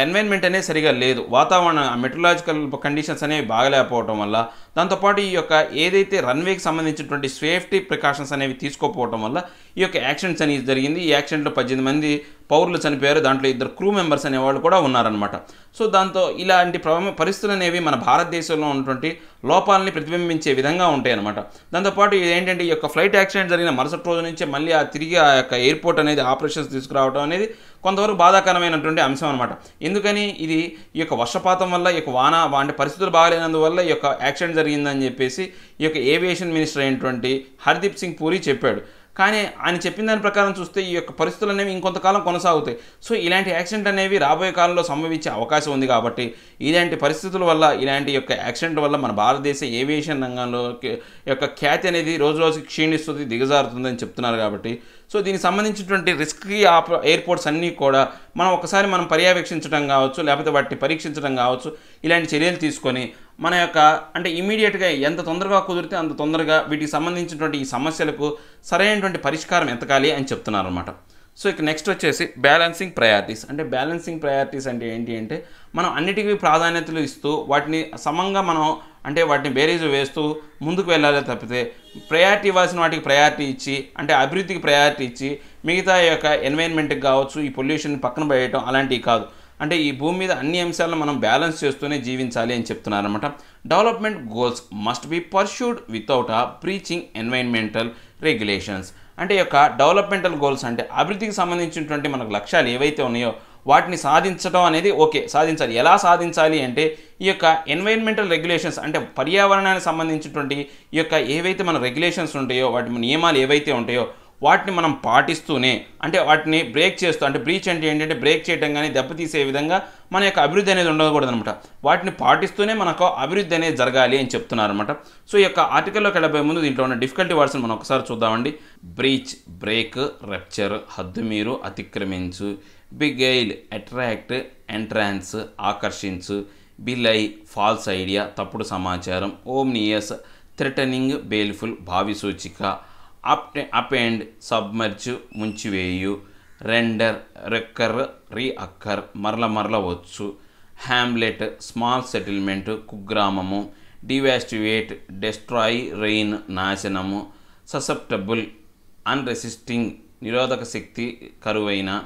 ఎన్వైర్న్మెంట్ అనేది సరిగా లేదు. వాతావరణ మెట్రలాజికల్ కండిషన్స్ అనేవి బాగలేకపోవడం వల్ల దాంతోపాటు ఈ యొక్క ఏదైతే రన్వేకి సంబంధించినటువంటి సేఫ్టీ ప్రికాషన్స్ అనేవి తీసుకోకపోవడం వల్ల ఈ యొక్క యాక్సిడెంట్స్ అనేది జరిగింది. ఈ యాక్సిడెంట్లో పద్దెనిమిది మంది పౌరులు చనిపోయారు. దాంట్లో ఇద్దరు క్రూ మెంబర్స్ అనేవాళ్ళు కూడా ఉన్నారనమాట సో దాంతో ఇలాంటి పరిస్థితులు అనేవి మన భారతదేశంలో ఉన్నటువంటి లోపాలని ప్రతిబింబించే విధంగా ఉంటాయి అనమాట దాంతోపాటు ఇది ఏంటంటే ఈ యొక్క ఫ్లైట్ యాక్సిడెంట్ జరిగిన మరుసటి రోజు నుంచి మళ్ళీ ఆ తిరిగి ఆ యొక్క ఎయిర్పోర్ట్ అనేది ఆపరేషన్స్ తీసుకురావడం అనేది కొంతవరకు బాధాకరమైనటువంటి అంశం అనమాట ఎందుకని? ఇది ఈ యొక్క వర్షపాతం వల్ల ఈ యొక్క వాన అంటే పరిస్థితులు బాగాలేనందువల్ల ఈ యొక్క యాక్సిడెంట్ జరిగిందని చెప్పేసి ఈ యొక్క ఏవియేషన్ మినిస్టర్ అయినటువంటి హర్దీప్ సింగ్ పూరి చెప్పాడు. కానీ ఆయన చెప్పిన దాని ప్రకారం చూస్తే ఈ యొక్క పరిస్థితులు అనేవి ఇంకొంతకాలం కొనసాగుతాయి. సో ఇలాంటి యాక్సిడెంట్ అనేవి రాబోయే కాలంలో సంభవించే అవకాశం ఉంది కాబట్టి ఇలాంటి పరిస్థితుల వల్ల ఇలాంటి యొక్క యాక్సిడెంట్ వల్ల మన భారతదేశ ఏవియేషన్ రంగంలో యొక్క ఖ్యాతి అనేది రోజు రోజుకి క్షీణిస్తుంది దిగజారుతుందని చెప్తున్నారు కాబట్టి. సో దీనికి సంబంధించినటువంటి రిస్క్కి ఎయిర్పోర్ట్స్ అన్నీ కూడా మనం ఒకసారి మనం పర్యవేక్షించడం కావచ్చు లేకపోతే వాటిని పరీక్షించడం కావచ్చు ఇలాంటి చర్యలు తీసుకొని మన యొక్క అంటే ఇమీడియట్గా ఎంత తొందరగా కుదిరితే అంత తొందరగా వీటికి సంబంధించినటువంటి ఈ సమస్యలకు సరైనటువంటి పరిష్కారం ఎతకాలి అని చెప్తున్నారు అనమాట సో ఇక నెక్స్ట్ వచ్చేసి బ్యాలెన్సింగ్ ప్రయారిటీస్ అంటే బ్యాలెన్సింగ్ ప్రయారిటీస్ అంటే ఏంటి అంటే మనం అన్నిటికీ ప్రాధాన్యతలు ఇస్తూ వాటిని సమంగా మనం అంటే వాటిని బేరీజ్ వేస్తూ ముందుకు వెళ్ళాలి తప్పితే ప్రయారిటీ ఇవ్వాల్సిన వాటికి ప్రయారిటీ ఇచ్చి అంటే అభివృద్ధికి ప్రయారిటీ ఇచ్చి మిగతా ఈ యొక్క ఎన్వైర్న్మెంట్కి కావచ్చు ఈ పొల్యూషన్ పక్కన పడేయటం అలాంటివి కాదు. అంటే ఈ భూమి మీద అన్ని అంశాలను మనం బ్యాలెన్స్ చేస్తూనే జీవించాలి అని చెప్తున్నారన్నమాట. Development goals must be pursued without uh breaching environmental regulations అంటే యొక్క డెవలప్మెంటల్ గోల్స్ అంటే అభివృద్ధికి సంబంధించినటువంటి మనకు లక్ష్యాలు ఏవైతే ఉన్నాయో వాటిని సాధించడం అనేది ఓకే సాధించాలి. ఎలా సాధించాలి అంటే ఈ యొక్క ఎన్వైర్న్మెంటల్ రెగ్యులేషన్స్ అంటే పర్యావరణానికి సంబంధించినటువంటి ఈ యొక్క ఏవైతే మన రెగ్యులేషన్స్ ఉంటాయో వాటి నియమాలు ఏవైతే ఉంటాయో వాటిని మనం పాటిస్తూనే అంటే వాటిని బ్రేక్ చేస్తూ అంటే బ్రీచ్ అంటే ఏంటంటే బ్రేక్ చేయడం కానీ దెబ్బతీసే విధంగా మన యొక్క అభివృద్ధి అనేది ఉండకూడదు అనమాట వాటిని పాటిస్తూనే మనకు అభివృద్ధి అనేది జరగాలి అని చెప్తున్నారు అనమాట సో ఈ యొక్క ఆర్టికల్లోకి వెళ్ళబోయే ముందు దీంట్లో ఉన్న డిఫికల్టీ వర్డ్స్ని మనం ఒకసారి చూద్దామండి. బ్రీచ్ బ్రేక్ రప్చర్ హద్దు మీరు అతిక్రమించు బిగైల్ అట్రాక్ట్ ఎంట్రాన్స్ ఆకర్షించు బిలై ఫాల్స్ ఐడియా తప్పుడు సమాచారం ఓమ్నియస్ థ్రెటనింగ్ బేల్ఫుల్ భావి సూచిక అప్ అప్ సబ్మర్జ్ ముంచివేయు. రెండర్ రెక్కర్ రీ అక్కర్ మరల మరల వచ్చు. హ్యామ్లెట్ స్మాల్ సెటిల్మెంట్ కుగ్రామము. డివాస్టివేట్ డెస్ట్రాయ్ రెయిన్ నాశనము. ససెప్టబుల్ అన్రెసిస్టింగ్ నిరోధక శక్తి కరువైన.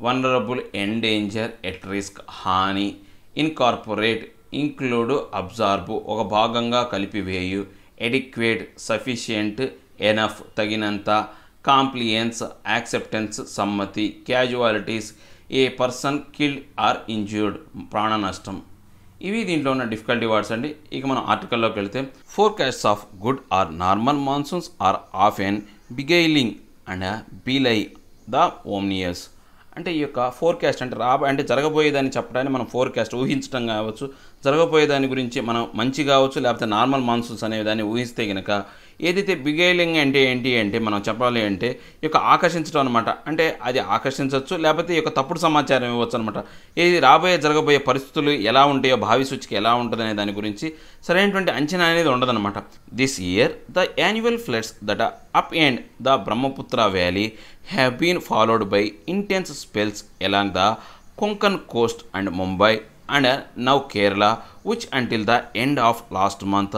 వనరబుల్ ఎండేంజర్ ఎట్ రిస్క్ హాని. ఇన్కార్పొరేట్ ఇంక్లూడ్ అబ్జార్బ్ ఒక భాగంగా కలిపివేయు. ఎడిక్వేట్ సఫిషియంట్ ఎనఫ్ తగినంత కాంప్లియన్స్ యాక్సెప్టెన్స్ సమ్మతి casualties a person killed or injured ప్రాణ నష్టం. ఇవి దీంట్లో ఉన్న డిఫికల్టీ వర్డ్స్ అండి. ఇక మనం ఆర్టికల్లోకి వెళ్తే forecasts of good or normal monsoons are often beguiling and belie the ominous అంటే ఈ యొక్క ఫోర్కాస్ట్ అంటే రా అంటే జరగబోయేదాన్ని చెప్పడానికి మనం ఫోర్కాస్ట్ ఊహించడం కావచ్చు. జరగబోయేదాని గురించి మనం మంచి కావచ్చు లేకపోతే నార్మల్ మాన్సూన్స్ అనే దాన్ని ఊహిస్తే కనుక ఏదైతే బిగైలింగ్ అంటే ఏంటి అంటే మనం చెప్పాలి అంటే ఈ యొక్క ఆకర్షించడం అనమాట అంటే అది ఆకర్షించవచ్చు లేకపోతే ఈ యొక్క తప్పుడు సమాచారం ఇవ్వచ్చు అనమాట ఏది రాబోయే జరగబోయే పరిస్థితులు ఎలా ఉంటాయో భావి సూచిక ఎలా ఉంటుందనే దాని గురించి సరైనటువంటి అంచనా అనేది ఉండదన్నమాట. This year the annual floods that upend the Brahmaputra valley have been followed by intense spells ఎలా the Konkan coast and Mumbai and now Kerala which until the end of last month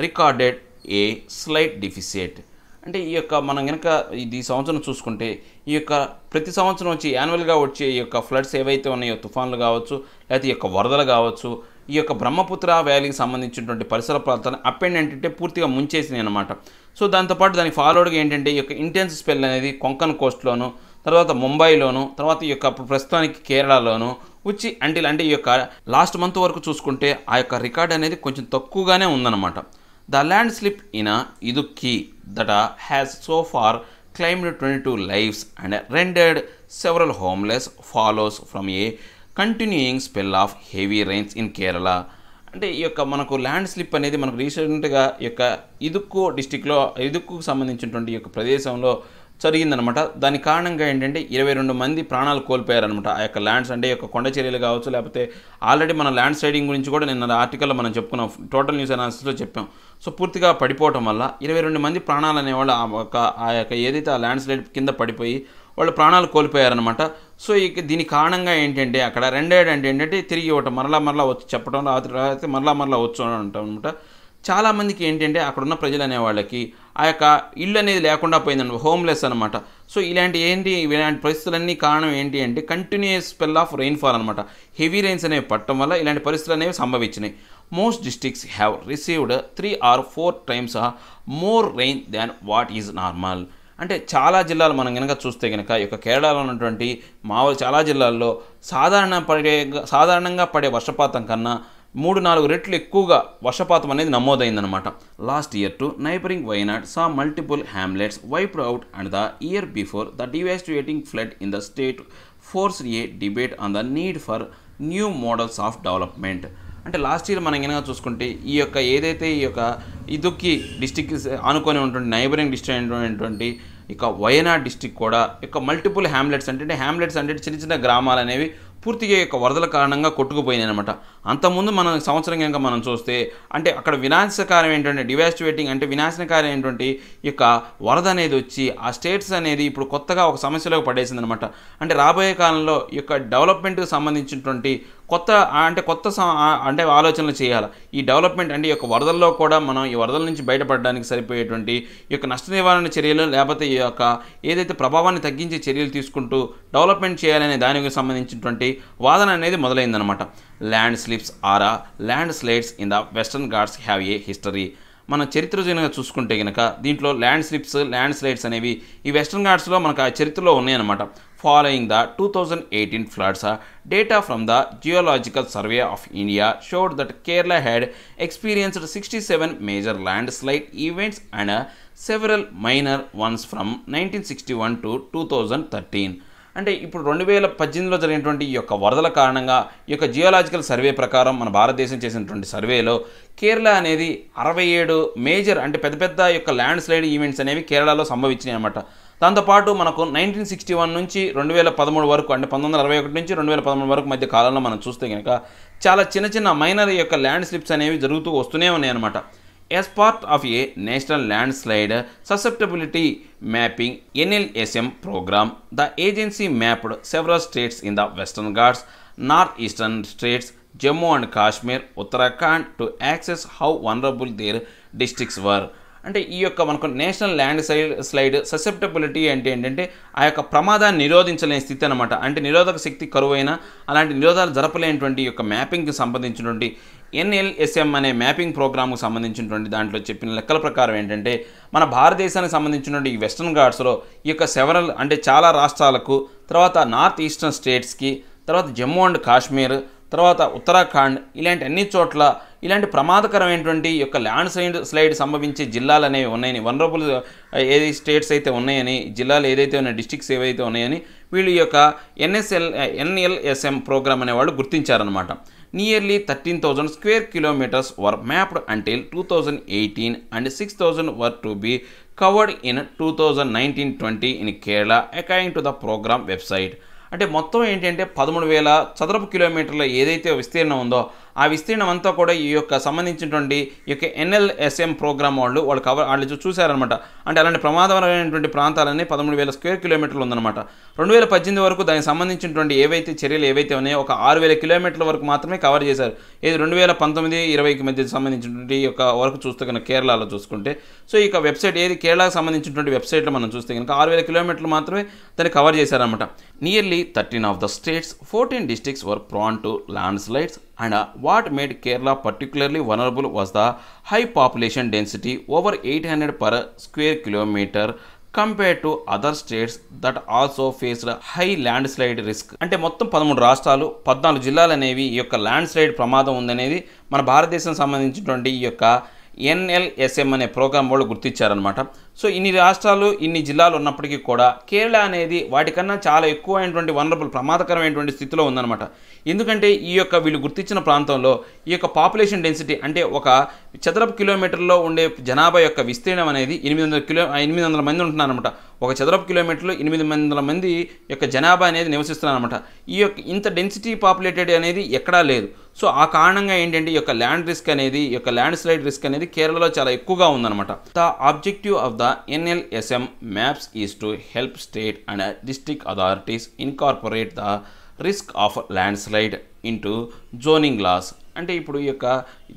recorded a slight deficit అంటే ఈ యొక్క మనం కనుక ఇది ఈ సంవత్సరం చూసుకుంటే ఈ యొక్క ప్రతి సంవత్సరం వచ్చి యాన్యువల్గా వచ్చే ఈ యొక్క ఫ్లడ్స్ ఏవైతే ఉన్నాయో తుఫాన్లు కావచ్చు లేకపోతే ఈ యొక్క వరదలు కావచ్చు ఈ యొక్క బ్రహ్మపుత్ర వ్యాలీకి సంబంధించినటువంటి పరిసర ప్రాంతాలను అప్ అండ్ ఏంటంటే పూర్తిగా ముంచేసినాయి అనమాట సో దాంతోపాటు దాని ఫాలోడ్గా ఏంటంటే ఈ యొక్క ఇంటెన్స్ స్పెల్ అనేది కొంకన్ కోస్ట్లోను తర్వాత ముంబైలోను తర్వాత ఈ యొక్క ప్రస్తుతానికి కేరళలోను వచ్చి అంటే అంటే ఈ యొక్క లాస్ట్ మంత్ వరకు చూసుకుంటే ఆ యొక్క రికార్డ్ అనేది కొంచెం తక్కువగానే ఉందన్నమాట. The landslip in Idukki that has so far claimed twenty two lives and rendered several homeless follows from a continuing spell of heavy rains in Kerala అంటే ఈ యొక్క మనకు ల్యాండ్ స్లిప్ అనేది మనకు రీసెంట్గా ఈ యొక్క ఇదుక్కు డిస్టిక్లో ఇదుక్కు సంబంధించినటువంటి ఈ యొక్క ప్రదేశంలో జరిగిందనమాట. దాని కారణంగా ఏంటంటే ఇరవై రెండు మంది ప్రాణాలు కోల్పోయారనమాట ఆ యొక్క ల్యాండ్స్ అంటే యొక్క కొండ చర్యలు కావచ్చు లేకపోతే ఆల్రెడీ మన ల్యాండ్ స్లైడింగ్ గురించి కూడా నిన్న ఆర్టికల్లో మనం చెప్పుకున్నాం టోటల్ న్యూస్ అనాలిసిస్లో చెప్పాం. సో పూర్తిగా పడిపోవటం వల్ల ఇరవై రెండు మంది ప్రాణాలు అనేవాళ్ళు ఆ యొక్క ఆ యొక్క ఏదైతే ఆ ల్యాండ్ స్లైడ్ కింద పడిపోయి వాళ్ళు ప్రాణాలు కోల్పోయారనమాట. సో ఇక దీని కారణంగా ఏంటంటే అక్కడ రెండేడు అంటే ఏంటంటే తిరిగి ఇవ్వటం మరలా మరలా వచ్చి చెప్పడం రాత్రి మరలా మరలా వచ్చు అంటాం అనమాట. చాలామందికి ఏంటంటే అక్కడున్న ప్రజలు అనే వాళ్ళకి ఆ యొక్క ఇల్లు అనేది లేకుండా పోయిందండి హోమ్లెస్ అనమాట సో ఇలాంటి ఏంటి ఇలాంటి పరిస్థితులన్నీ కారణం ఏంటి అంటే కంటిన్యూస్ స్పెల్ ఆఫ్ రెయిన్ఫాల్ అనమాట హెవీ రెయిన్స్ అనేవి పట్టడం వల్ల ఇలాంటి పరిస్థితులు అనేవి సంభవించినాయి. Most districts have received three or four times more rain than what is normal అంటే చాలా జిల్లాలు మనం కనుక చూస్తే కనుక ఈ యొక్క కేరళలో ఉన్నటువంటి మామూలు చాలా జిల్లాల్లో సాధారణ పడే సాధారణంగా పడే వర్షపాతం కన్నా మూడు నాలుగు రెట్లు ఎక్కువగా వర్షపాతం అనేది నమోదైందనమాట last year to neighbouring Wayanad saw multiple hamlets wiped out and the year before the devastating flood in the state forced a debate on the need for new models of development అంటే last year మనం కనుక చూసుకుంటే ఈ యొక్క ఏదైతే ఈ యొక్క ఇదుక్కి district ఆనుకొని ఉంటుంది నైబరింగ్ డిస్ట్రిక్ట్ అయినటువంటి ఇక వయనాడ్ డిస్టిక్ కూడా ఇక మల్టిపుల్ హ్యామ్లెట్స్ అంటే హ్యామ్లెట్స్ అంటే చిన్న చిన్న గ్రామాలు అనేవి పూర్తిగా యొక్క వరదల కారణంగా కొట్టుకుపోయినాయి అనమాట అంతకుముందు మనం సంవత్సరం కనుక మనం చూస్తే అంటే అక్కడ వినాశకారం ఏంటంటే డివాస్టివేటింగ్ అంటే వినాశనకారం ఏంటంటే ఈ యొక్క వరద అనేది వచ్చి ఆ స్టేట్స్ అనేది ఇప్పుడు కొత్తగా ఒక సమస్యలోకి పడేసింది అనమాట అంటే రాబోయే కాలంలో ఈ యొక్క డెవలప్మెంట్కి సంబంధించినటువంటి కొత్త అంటే కొత్త అంటే ఆలోచనలు చేయాలి. ఈ డెవలప్మెంట్ అంటే ఈ యొక్క వరదల్లో కూడా మనం ఈ వరదల నుంచి బయటపడడానికి సరిపోయేటువంటి ఈ యొక్క నష్ట నివారణ చర్యలు లేకపోతే ఈ యొక్క ఏదైతే ప్రభావాన్ని తగ్గించే చర్యలు తీసుకుంటూ డెవలప్మెంట్ చేయాలనే దానికి సంబంధించినటువంటి వాదన అనేది మొదలైందనమాట landslips or landslides in the Western Ghats have a history. మన చరిత్ర కనుక చూసుకుంటే కనుక దీంట్లో ల్యాండ్ స్లిప్స్ ల్యాండ్ స్లైడ్స్ అనేవి ఈ వెస్టర్న్ ఘాట్స్లో మనకు ఆ చరిత్రలో ఉన్నాయన్నమాట. Following the two thousand eighteen floods data from the Geological Survey of India showed that Kerala had experienced sixty seven major landslide events and several minor ones from nineteen sixty one to two thousand thirteen అంటే ఇప్పుడు రెండు వేల పద్దెనిమిదిలో జరిగినటువంటి ఈ యొక్క వరదల కారణంగా ఈ యొక్క జియోలాజికల్ సర్వే ప్రకారం మన భారతదేశం చేసినటువంటి సర్వేలో కేరళ అనేది అరవై ఏడు మేజర్ అంటే పెద్ద పెద్ద యొక్క ల్యాండ్ స్లైడ్ ఈవెంట్స్ అనేవి కేరళలో సంభవించినాయి అనమాట దాంతోపాటు మనకు నైన్టీన్ సిక్స్టీ వన్ నుంచి రెండు వేల పదమూడు వరకు అంటే పంతొమ్మిది వందల అరవై ఒకటి నుంచి రెండు వేల పదమూడు వరకు మధ్య కాలంలో మనం చూస్తే కనుక చాలా చిన్న చిన్న మైనర్ యొక్క ల్యాండ్ స్లిప్స్ అనేవి జరుగుతూ వస్తూనే ఉన్నాయి అనమాట as part of a National Landslide Susceptibility Mapping NLSM programme the agency mapped several states in the Western Ghats north eastern states Jammu and Kashmir Uttarakhand to access how vulnerable their districts were అంటే ఈ యొక్క మనకు National land side slide Susceptibility అంటే ఏంటంటే ఆ యొక్క ప్రమాదాన్ని నిరోధించలేని స్థితి అనమాట అంటే నిరోధక శక్తి కరువైన అలాంటి నిరోధాలు జరపలేనటువంటి ఈ యొక్క మ్యాపింగ్కి సంబంధించినటువంటి ఎన్ఎల్ఎస్ఎం అనే మ్యాపింగ్ ప్రోగ్రామ్కు సంబంధించినటువంటి దాంట్లో చెప్పిన లెక్కల ప్రకారం ఏంటంటే మన భారతదేశానికి సంబంధించినటువంటి ఈ వెస్ట్రన్ ఘాట్స్లో ఈ యొక్క సెవరల్ అంటే చాలా రాష్ట్రాలకు తర్వాత నార్త్ ఈస్టర్న్ స్టేట్స్కి తర్వాత జమ్మూ అండ్ కాశ్మీర్ తర్వాత ఉత్తరాఖండ్ ఇలాంటి అన్ని చోట్ల ఇలాంటి ప్రమాదకరమైనటువంటి యొక్క ల్యాండ్ స్లైడ్ స్లైడ్ సంభవించే జిల్లాలు అనేవి ఉన్నాయని వనరబుల్ ఏది స్టేట్స్ అయితే ఉన్నాయని జిల్లాలు ఏదైతే ఉన్నాయి డిస్టిక్స్ ఏవైతే ఉన్నాయని వీళ్ళు యొక్క ఎన్ఎస్ఎల్ ఎన్ఎల్ఎస్ఎం ప్రోగ్రామ్ అనేవాళ్ళు గుర్తించారనమాట nearly thirteen thousand square kilometres were mapped until two thousand eighteen and six thousand were to be covered in two thousand nineteen twenty in Kerala according to the programme website అంటే మొత్తం ఏంటంటే పదమూడు వేల చదరపు కిలోమీటర్ల ఏదైతే విస్తీర్ణం ఉందో ఆ విస్తీర్ణం అంతా కూడా ఈ యొక్క సంబంధించినటువంటి ఈ యొక్క ఎన్ఎల్ఎస్ఎం ప్రోగ్రామ్ వాళ్ళు వాళ్ళు కవర్ వాళ్ళు చూశారనమాట అంటే అలాంటి ప్రమాదకరమైనటువంటి ప్రాంతాలన్నీ పదమూడు వేల స్క్వేర్ కిలోమీటర్లు ఉందన్నమాట. రెండు వేల పద్దెనిమిది వరకు దానికి సంబంధించినటువంటి ఏవైతే చర్యలు ఏవైతే ఉన్నాయో ఒక ఆరు వేల కిలోమీటర్ల వరకు మాత్రమే కవర్ చేశారు. ఇది రెండు వేల పంతొమ్మిది ఇరవైకి మధ్య సంబంధించినటువంటి యొక్క వరకు చూస్తే కనుక కేరళలో చూసుకుంటే. సో ఈ యొక్క వెబ్సైట్ ఏది? కేరళకు సంబంధించినటువంటి వెబ్సైట్లో మనం చూస్తే కనుక ఆరు వేల కిలోమీటర్లు మాత్రమే దాన్ని కవర్ చేశారనమాట nearly thirteen of the state's fourteen districts were prone to landslides and what made Kerala particularly vulnerable was the high population density over eight hundred per square kilometre compare to other states that also faced high landslide risk. అంటే మొత్తం పదమూడు రాష్ట్రాలు పద్నాలుగు జిల్లాలు అనేవి ఈ యొక్క land slide ప్రమాదం ఉందనేది మన భారతదేశం సంబంధించినటువంటి ఈ యొక్క ఎన్ఎల్ఎస్ఎం అనే ప్రోగ్రామ్ వాళ్ళు గుర్తించారనమాట సో ఇన్ని రాష్ట్రాలు ఇన్ని జిల్లాలు ఉన్నప్పటికీ కూడా కేరళ అనేది వాటికన్నా చాలా ఎక్కువైనటువంటి వనరబుల్ ప్రమాదకరమైనటువంటి స్థితిలో ఉందన్నమాట. ఎందుకంటే ఈ యొక్క వీళ్ళు గుర్తించిన ప్రాంతంలో ఈ యొక్క పాపులేషన్ డెన్సిటీ అంటే ఒక చదరపు కిలోమీటర్లో ఉండే జనాభా యొక్క విస్తీర్ణం అనేది ఎనిమిది వందల కిలో ఎనిమిది వందల మంది ఉంటున్నారనమాట ఒక చదరపు కిలోమీటర్లో ఎనిమిది వందల మంది యొక్క జనాభా అనేది నివసిస్తున్నారనమాట ఈ యొక్క ఇంత డెన్సిటీ పాపులేటెడ్ అనేది ఎక్కడా లేదు. సో ఆ కారణంగా ఏంటంటే ఈ యొక్క ల్యాండ్ రిస్క్ అనేది ఈ యొక్క ల్యాండ్ స్లైడ్ రిస్క్ అనేది కేరళలో చాలా ఎక్కువగా ఉందన్నమాట. The objective of the NLSM maps is to help state and district authorities incorporate the risk of landslide into zoning laws అంటే ఇప్పుడు ఈ యొక్క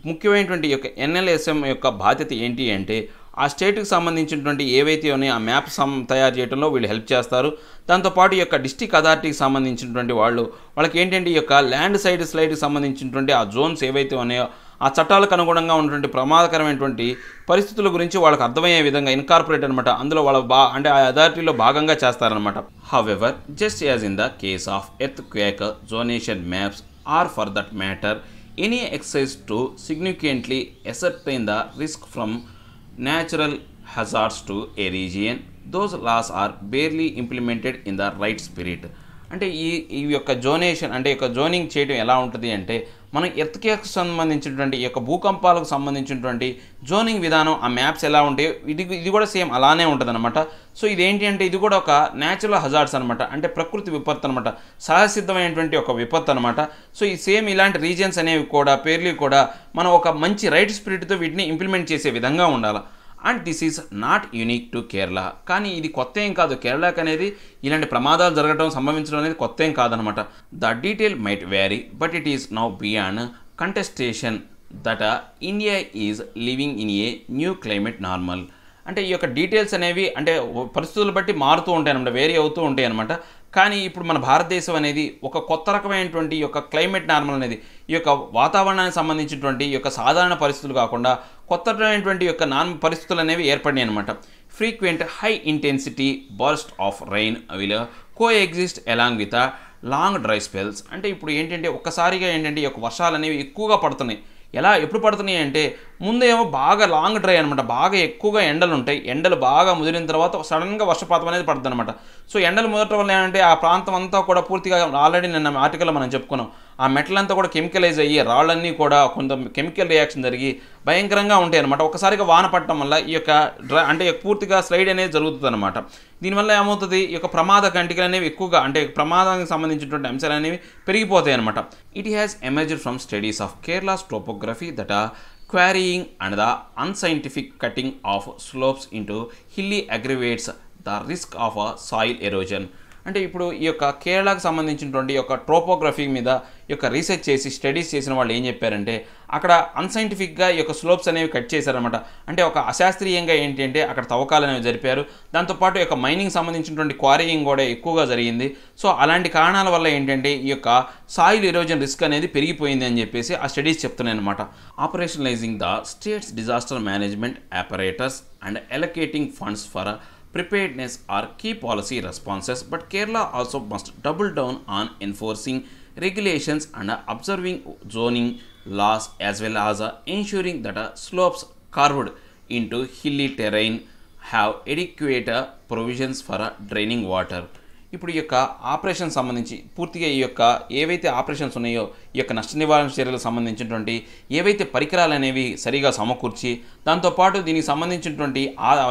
ముఖ్యమైనటువంటి ఈ యొక్క ఎన్ఎల్ఎస్ఎం యొక్క బాధ్యత ఏంటి అంటే ఆ స్టేట్కి సంబంధించినటువంటి ఏవైతే ఉన్నాయో ఆ మ్యాప్ సమ్ తయారు చేయడంలో వీళ్ళు హెల్ప్ చేస్తారు. దాంతోపాటు ఈ యొక్క డిస్టిక్ అథారిటీకి సంబంధించినటువంటి వాళ్ళు వాళ్ళకి ఏంటంటే ఈ యొక్క ల్యాండ్ సైడ్ స్లైడ్కి సంబంధించినటువంటి ఆ జోన్స్ ఏవైతే ఉన్నాయో ఆ చట్టాలకు అనుగుణంగా ఉన్నటువంటి ప్రమాదకరమైనటువంటి పరిస్థితుల గురించి వాళ్ళకి అర్థమయ్యే విధంగా ఇన్కార్పొరేట్ అనమాట అందులో వాళ్ళ బా అంటే ఆ అథారిటీలో భాగంగా చేస్తారనమాట however just as in the case of earthquake zonation maps or for that matter any exercise to significantly ascertain the risk from natural hazards to a region those laws are barely implemented in the right spirit అంటే ఈ ఈ యొక్క జోనేషన్ అంటే యొక్క zoning చేయడం ఎలా ఉంటుంది అంటే మనం ఎర్త్కేక్ సంబంధించినటువంటి ఈ యొక్క భూకంపాలకు సంబంధించినటువంటి జోనింగ్ విధానం ఆ మ్యాప్స్ ఎలా ఉంటాయో ఇది ఇది కూడా సేమ్ అలానే ఉంటుంది అనమాట సో ఇదేంటి అంటే ఇది కూడా ఒక న్యాచురల్ హజార్డ్స్ అనమాట అంటే ప్రకృతి విపత్తు అనమాట సహసిద్ధమైనటువంటి ఒక విపత్తు అనమాట సో ఈ సేమ్ ఇలాంటి రీజన్స్ అనేవి కూడా పేర్లు కూడా మనం ఒక మంచి రైట్ స్పిరిట్తో వీటిని ఇంప్లిమెంట్ చేసే విధంగా ఉండాలి. And this is not unique to Kerala కానీ ఇది కొత్త ఏం కాదు. కేరళకి అనేది ఇలాంటి ప్రమాదాలు జరగడం సంభవించడం అనేది కొత్త ఏం కాదనమాట the detail might vary but it is now beyond contestation that India is living in a new climate normal అంటే ఈ యొక్క డీటెయిల్స్ అనేవి అంటే పరిస్థితులు బట్టి మారుతూ ఉంటాయి అనమాట వేరీ అవుతూ ఉంటాయి అనమాట కానీ ఇప్పుడు మన భారతదేశం అనేది ఒక కొత్త రకమైనటువంటి ఈ యొక్క క్లైమేట్ నార్మల్ అనేది ఈ యొక్క వాతావరణానికి సంబంధించినటువంటి ఈ యొక్క సాధారణ పరిస్థితులు కాకుండా కొత్త రకమైనటువంటి యొక్క నాన్ పరిస్థితులు అనేవి ఏర్పడినాయి అనమాట frequent high intensity burst of rain will coexist along with long dry spells అంటే ఇప్పుడు ఏంటంటే ఒక్కసారిగా ఏంటంటే ఈ యొక్క వర్షాలు అనేవి ఎక్కువగా పడుతున్నాయి. ఎలా ఎప్పుడు పడుతున్నాయి అంటే ముందేమో బాగా లాంగ్ డ్రై అనమాట బాగా ఎక్కువగా ఎండలు ఉంటాయి. ఎండలు బాగా ముదిరిన తర్వాత సడన్గా వర్షపాతం అనేది పడుతుంది అనమాట సో ఎండలు ముదటం వల్ల ఏంటంటే ఆ ప్రాంతం అంతా కూడా పూర్తిగా ఆల్రెడీ నిన్న ఆర్టికల్లో మనం చెప్పుకున్నాం. ఆ మెటల్ అంతా కూడా కెమికలైజ్ అయ్యి రాళ్ళన్నీ కూడా కొంత కెమికల్ రియాక్షన్ జరిగి భయంకరంగా ఉంటాయి అనమాట ఒకసారిగా వాన పట్టడం వల్ల ఈ యొక్క డ్ర అంటే పూర్తిగా స్లైడ్ అనేది జరుగుతుంది అనమాట దీనివల్ల ఏమవుతుంది? ఈ యొక్క ప్రమాద కంటికలు అనేవి ఎక్కువగా అంటే ప్రమాదానికి సంబంధించినటువంటి అంశాలు అనేవి పెరిగిపోతాయి అనమాట it has emerged from studies of Kerala's topography that quarrying and the unscientific cutting of slopes into hilly aggravates the risk of a soil erosion అంటే ఇప్పుడు ఈ యొక్క కేరళకు సంబంధించినటువంటి యొక్క ట్రోపోగ్రఫీ మీద ఈ యొక్క రీసెర్చ్ చేసి స్టడీస్ చేసిన వాళ్ళు ఏం చెప్పారంటే అక్కడ అన్సైంటిఫిక్గా ఈ యొక్క స్లోప్స్ అనేవి కట్ చేశారనమాట అంటే ఒక అశాస్త్రీయంగా ఏంటి అంటే అక్కడ తవ్వకాలు అనేవి జరిపారు. దాంతోపాటు ఈ యొక్క మైనింగ్ సంబంధించినటువంటి క్వారీయింగ్ కూడా ఎక్కువగా జరిగింది. సో అలాంటి కారణాల వల్ల ఏంటంటే ఈ యొక్క సాయిల్ ఎరోజన్ రిస్క్ అనేది పెరిగిపోయింది అని చెప్పేసి ఆ studies చెప్తున్నాయన్నమాట. Operationalising the state's disaster management operators and allocating funds for preparedness are key policy responses, but Kerala also must double down on enforcing regulations and observing zoning laws as well as ensuring that slopes carved into hilly terrain have adequate provisions for draining water. ఇప్పుడు ఈ యొక్క operation సంబంధించి పూర్తిగా ఈ యొక్క ఏవైతే operations ఉన్నాయో ఈ యొక్క నష్ట నివారణ చర్యలకు సంబంధించినటువంటి ఏవైతే పరికరాలు అనేవి సరిగా సమకూర్చి దాంతోపాటు దీనికి సంబంధించినటువంటి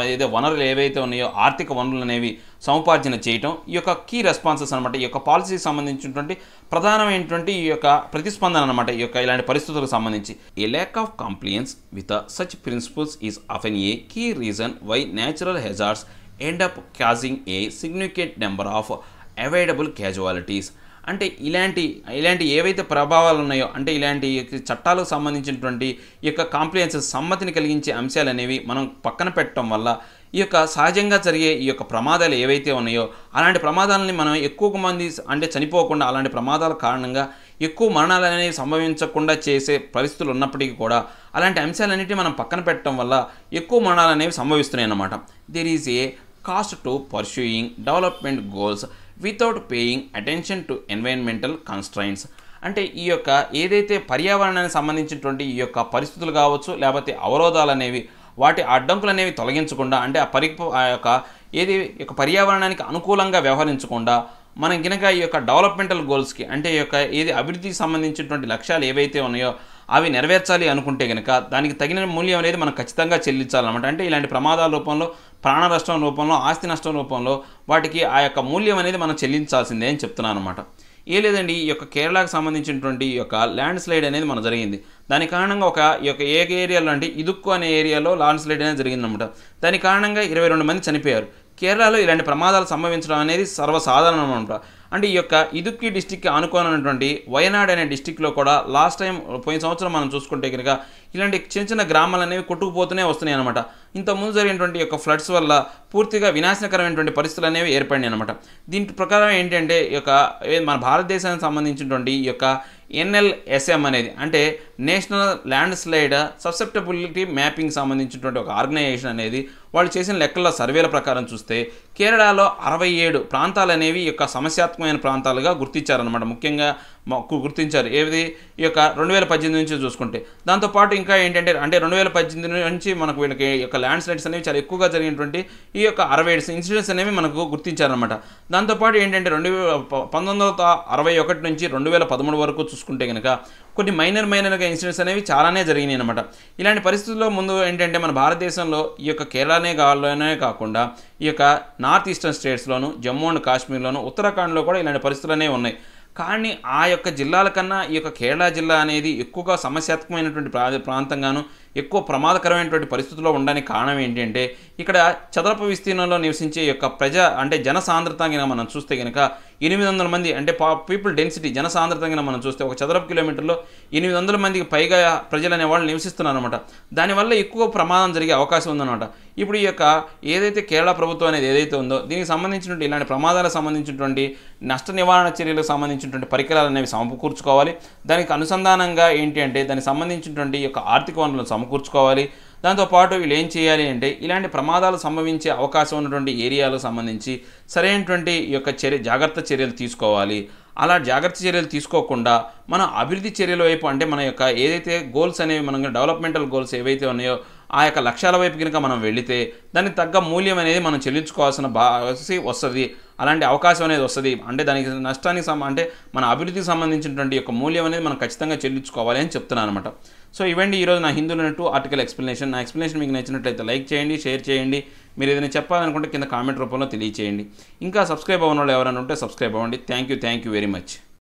ఏదైతే వనరులు ఏవైతే ఉన్నాయో ఆర్థిక వనరులు అనేవి సముపార్జన చేయటం ఈ యొక్క కీ రెస్పాన్సెస్ అనమాట ఈ యొక్క పాలసీకి సంబంధించినటువంటి ప్రధానమైనటువంటి ఈ యొక్క ప్రతిస్పందన అనమాట ఈ యొక్క ఇలాంటి పరిస్థితులకు సంబంధించి. A lack of compliance with such principles is often a key reason why natural hazards end up causing a significant number of avoidable casualties అంటే ఇలాంటి ఇలాంటి ఏవైతే ప్రభావాలు ఉన్నాయో అంటే ఇలాంటి చట్టాలకు సంబంధించినటువంటి ఈ యొక్క కాంప్లియన్సెస్ సమ్మతిని కలిగించే అంశాలు అనేవి మనం పక్కన పెట్టడం వల్ల ఈ యొక్క సహజంగా జరిగే ఈ యొక్క ప్రమాదాలు ఏవైతే ఉన్నాయో అలాంటి ప్రమాదాలని మనం ఎక్కువ మంది అంటే చనిపోకుండా అలాంటి ప్రమాదాల కారణంగా ఎక్కువ మరణాలు అనేవి సంభవించకుండా చేసే పరిస్థితులు ఉన్నప్పటికీ కూడా అలాంటి అంశాలన్నిటిని మనం పక్కన పెట్టడం వల్ల ఎక్కువ మరణాలు అనేవి సంభవిస్తున్నాయి అన్నమాట there is a cost to pursuing development goals without paying attention to environmental constraints అంటే ఈ యొక్క ఏదైతే పర్యావరణానికి సంబంధించినటువంటి ఈ యొక్క పరిస్థితులు కావచ్చు లేకపోతే అవరోధాలు అనేవి వాటి అడ్డంకులు అనేవి తొలగించకుండా అంటే ఆ పరి ఆ యొక్క ఏది యొక్క పర్యావరణానికి అనుకూలంగా వ్యవహరించకుండా మనం గినక ఈ యొక్క డెవలప్మెంటల్ గోల్స్కి అంటే ఈ యొక్క ఏది అభివృద్ధికి సంబంధించినటువంటి లక్ష్యాలు ఏవైతే ఉన్నాయో అవి నెరవేర్చాలి అనుకుంటే కనుక దానికి తగిన మూల్యం అనేది మనం ఖచ్చితంగా చెల్లించాలన్నమాట. అంటే ఇలాంటి ప్రమాదాల రూపంలో ప్రాణ నష్టం రూపంలో ఆస్తి నష్టం రూపంలో వాటికి ఆ యొక్క మూల్యం అనేది మనం చెల్లించాల్సిందే అని చెప్తున్నాను అనమాట ఏ లేదండి ఈ యొక్క కేరళకు సంబంధించినటువంటి ఈ యొక్క ల్యాండ్ స్లైడ్ అనేది మన జరిగింది. దాని కారణంగా ఒక ఈ యొక్క ఏ ఏరియాలో అంటే ఇదుక్కు అనే ఏరియాలో ల్యాండ్ స్లైడ్ అనేది జరిగిందన్నమాట. దాని కారణంగా ఇరవై రెండు మంది చనిపోయారు. కేరళలో ఇలాంటి ప్రమాదాలు సంభవించడం అనేది సర్వసాధారణం అనమాట అంటే ఈ యొక్క ఇదుక్కి డిస్టిక్కి అనుకోనటువంటి వయనాడ్ అనే డిస్టిక్లో కూడా లాస్ట్ టైం పోయిన సంవత్సరం మనం చూసుకుంటే కనుక ఇలాంటి చిన్న చిన్న గ్రామాలు అనేవి కొట్టుకుపోతూనే వస్తున్నాయి అనమాట ఇంతకుముందు జరిగినటువంటి యొక్క ఫ్లడ్స్ వల్ల పూర్తిగా వినాశనకరమైనటువంటి పరిస్థితులు అనేవి ఏర్పడినాయి అనమాట దీని ప్రకారం ఏంటంటే ఈ యొక్క మన భారతదేశానికి సంబంధించినటువంటి ఈ యొక్క ఎన్ఎల్ఎస్ఎం అనేది అంటే నేషనల్ ల్యాండ్ స్లైడ్ సబ్సెప్టబిలిటీ మ్యాపింగ్ సంబంధించినటువంటి ఒక ఆర్గనైజేషన్ అనేది వాళ్ళు చేసిన లెక్కల సర్వేల ప్రకారం చూస్తే కేరళలో అరవై ఏడు ప్రాంతాలు అనేవి ఈ యొక్క సమస్యాత్మకమైన ప్రాంతాలుగా గుర్తించారనమాట ముఖ్యంగా గుర్తించారు. ఏది? ఈ యొక్క రెండు వేల పద్దెనిమిది నుంచి చూసుకుంటే. దాంతోపాటు ఇంకా ఏంటంటే అంటే రెండు వేల పద్దెనిమిది నుంచి మనకు వీళ్ళకి ఈ యొక్క ల్యాండ్ స్లైడ్స్ అనేవి చాలా ఎక్కువగా జరిగినటువంటి ఈ యొక్క అరవై ఏడు ఇన్సిడెంట్స్ అనేవి మనకు గుర్తించారనమాట దాంతోపాటు ఏంటంటే రెండు వేల పంతొమ్మిది వందల అరవై ఒకటి నుంచి రెండు వేల పదమూడు వరకు చూసుకుంటే కనుక కొన్ని మైనర్ మైనర్గా ఇన్సిడెంట్స్ అనేవి చాలానే జరిగినాయి అనమాట ఇలాంటి పరిస్థితుల్లో ముందు ఏంటంటే మన భారతదేశంలో ఈ యొక్క కేరళనే కావాలనే కాకుండా ఈ యొక్క నార్త్ ఈస్టర్న్ స్టేట్స్లోను జమ్మూ అండ్ కాశ్మీర్లోను ఉత్తరాఖండ్లో కూడా ఇలాంటి పరిస్థితులు అనేవి ఉన్నాయి. కానీ ఆ యొక్క జిల్లాల కన్నా ఈ యొక్క కేరళ జిల్లా అనేది ఎక్కువగా సమస్యాత్మకమైనటువంటి ప్రా ప్రాంతంగాను ఎక్కువ ప్రమాదకరమైనటువంటి పరిస్థితుల్లో ఉండడానికి కారణం ఏంటంటే ఇక్కడ చదరపు విస్తీర్ణంలో నివసించే యొక్క ప్రజ అంటే జన సాంద్రత మనం చూస్తే కనుక ఎనిమిది వందల మంది అంటే పా పీపుల్ డెన్సిటీ జన కనుక మనం చూస్తే ఒక చదరపు కిలోమీటర్లో ఎనిమిది వందల మందికి పైగా ప్రజలు అనేవాళ్ళు నివసిస్తున్నారు అనమాట దానివల్ల ఎక్కువ ప్రమాదం జరిగే అవకాశం ఉందన్నమాట. ఇప్పుడు ఈ యొక్క ఏదైతే కేరళ ప్రభుత్వం అనేది ఏదైతే ఉందో దీనికి సంబంధించినటువంటి ఇలాంటి ప్రమాదాలకు సంబంధించినటువంటి నష్ట నివారణ చర్యలకు సంబంధించినటువంటి పరికరాలు అనేవి సమకూర్చుకోవాలి. దానికి అనుసంధానంగా ఏంటి అంటే దానికి సంబంధించినటువంటి యొక్క ఆర్థిక వనరులను సమకూర్చుకోవాలి. దాంతోపాటు వీళ్ళు ఏం చేయాలి అంటే ఇలాంటి ప్రమాదాలు సంభవించే అవకాశం ఉన్నటువంటి ఏరియాలకు సంబంధించి సరైనటువంటి ఈ యొక్క చర్య జాగ్రత్త చర్యలు తీసుకోవాలి. అలా జాగ్రత్త చర్యలు తీసుకోకుండా మన అభివృద్ధి చర్యల వైపు అంటే మన యొక్క ఏదైతే గోల్స్ అనేవి మనం డెవలప్మెంటల్ గోల్స్ ఏవైతే ఉన్నాయో ఆ యొక్క లక్ష్యాల వైపు కనుక మనం వెళితే దానికి తగ్గ మూల్యం అనేది మనం చెల్లించుకోవాల్సిన బా వస్తుంది. అలాంటి అవకాశం అనేది వస్తుంది. అంటే దానికి నష్టానికి సంబ అంటే మన అభివృద్ధికి సంబంధించినటువంటి యొక్క మూల్యం అనేది మనం ఖచ్చితంగా చెల్లించుకోవాలి అని చెప్తున్నాను అనమాట సో ఇవండి ఈరోజు నా హిందూ టూ ఆర్టికల్ ఎక్స్ప్లెనేషన్. నా ఎక్స్ప్లెనేషన్ మీకు నచ్చినట్లయితే లైక్ చేయండి షేర్ చేయండి. మీరు ఏదైనా చెప్పాలనుకుంటే కింద కామెంట్ రూపంలో తెలియచేయండి. ఇంకా సబ్స్క్రైబ్ అవ్వని వాళ్ళు ఎవరైనా ఉంటే సబ్స్క్రైబ్ అవ్వండి. Thank you thank you very much.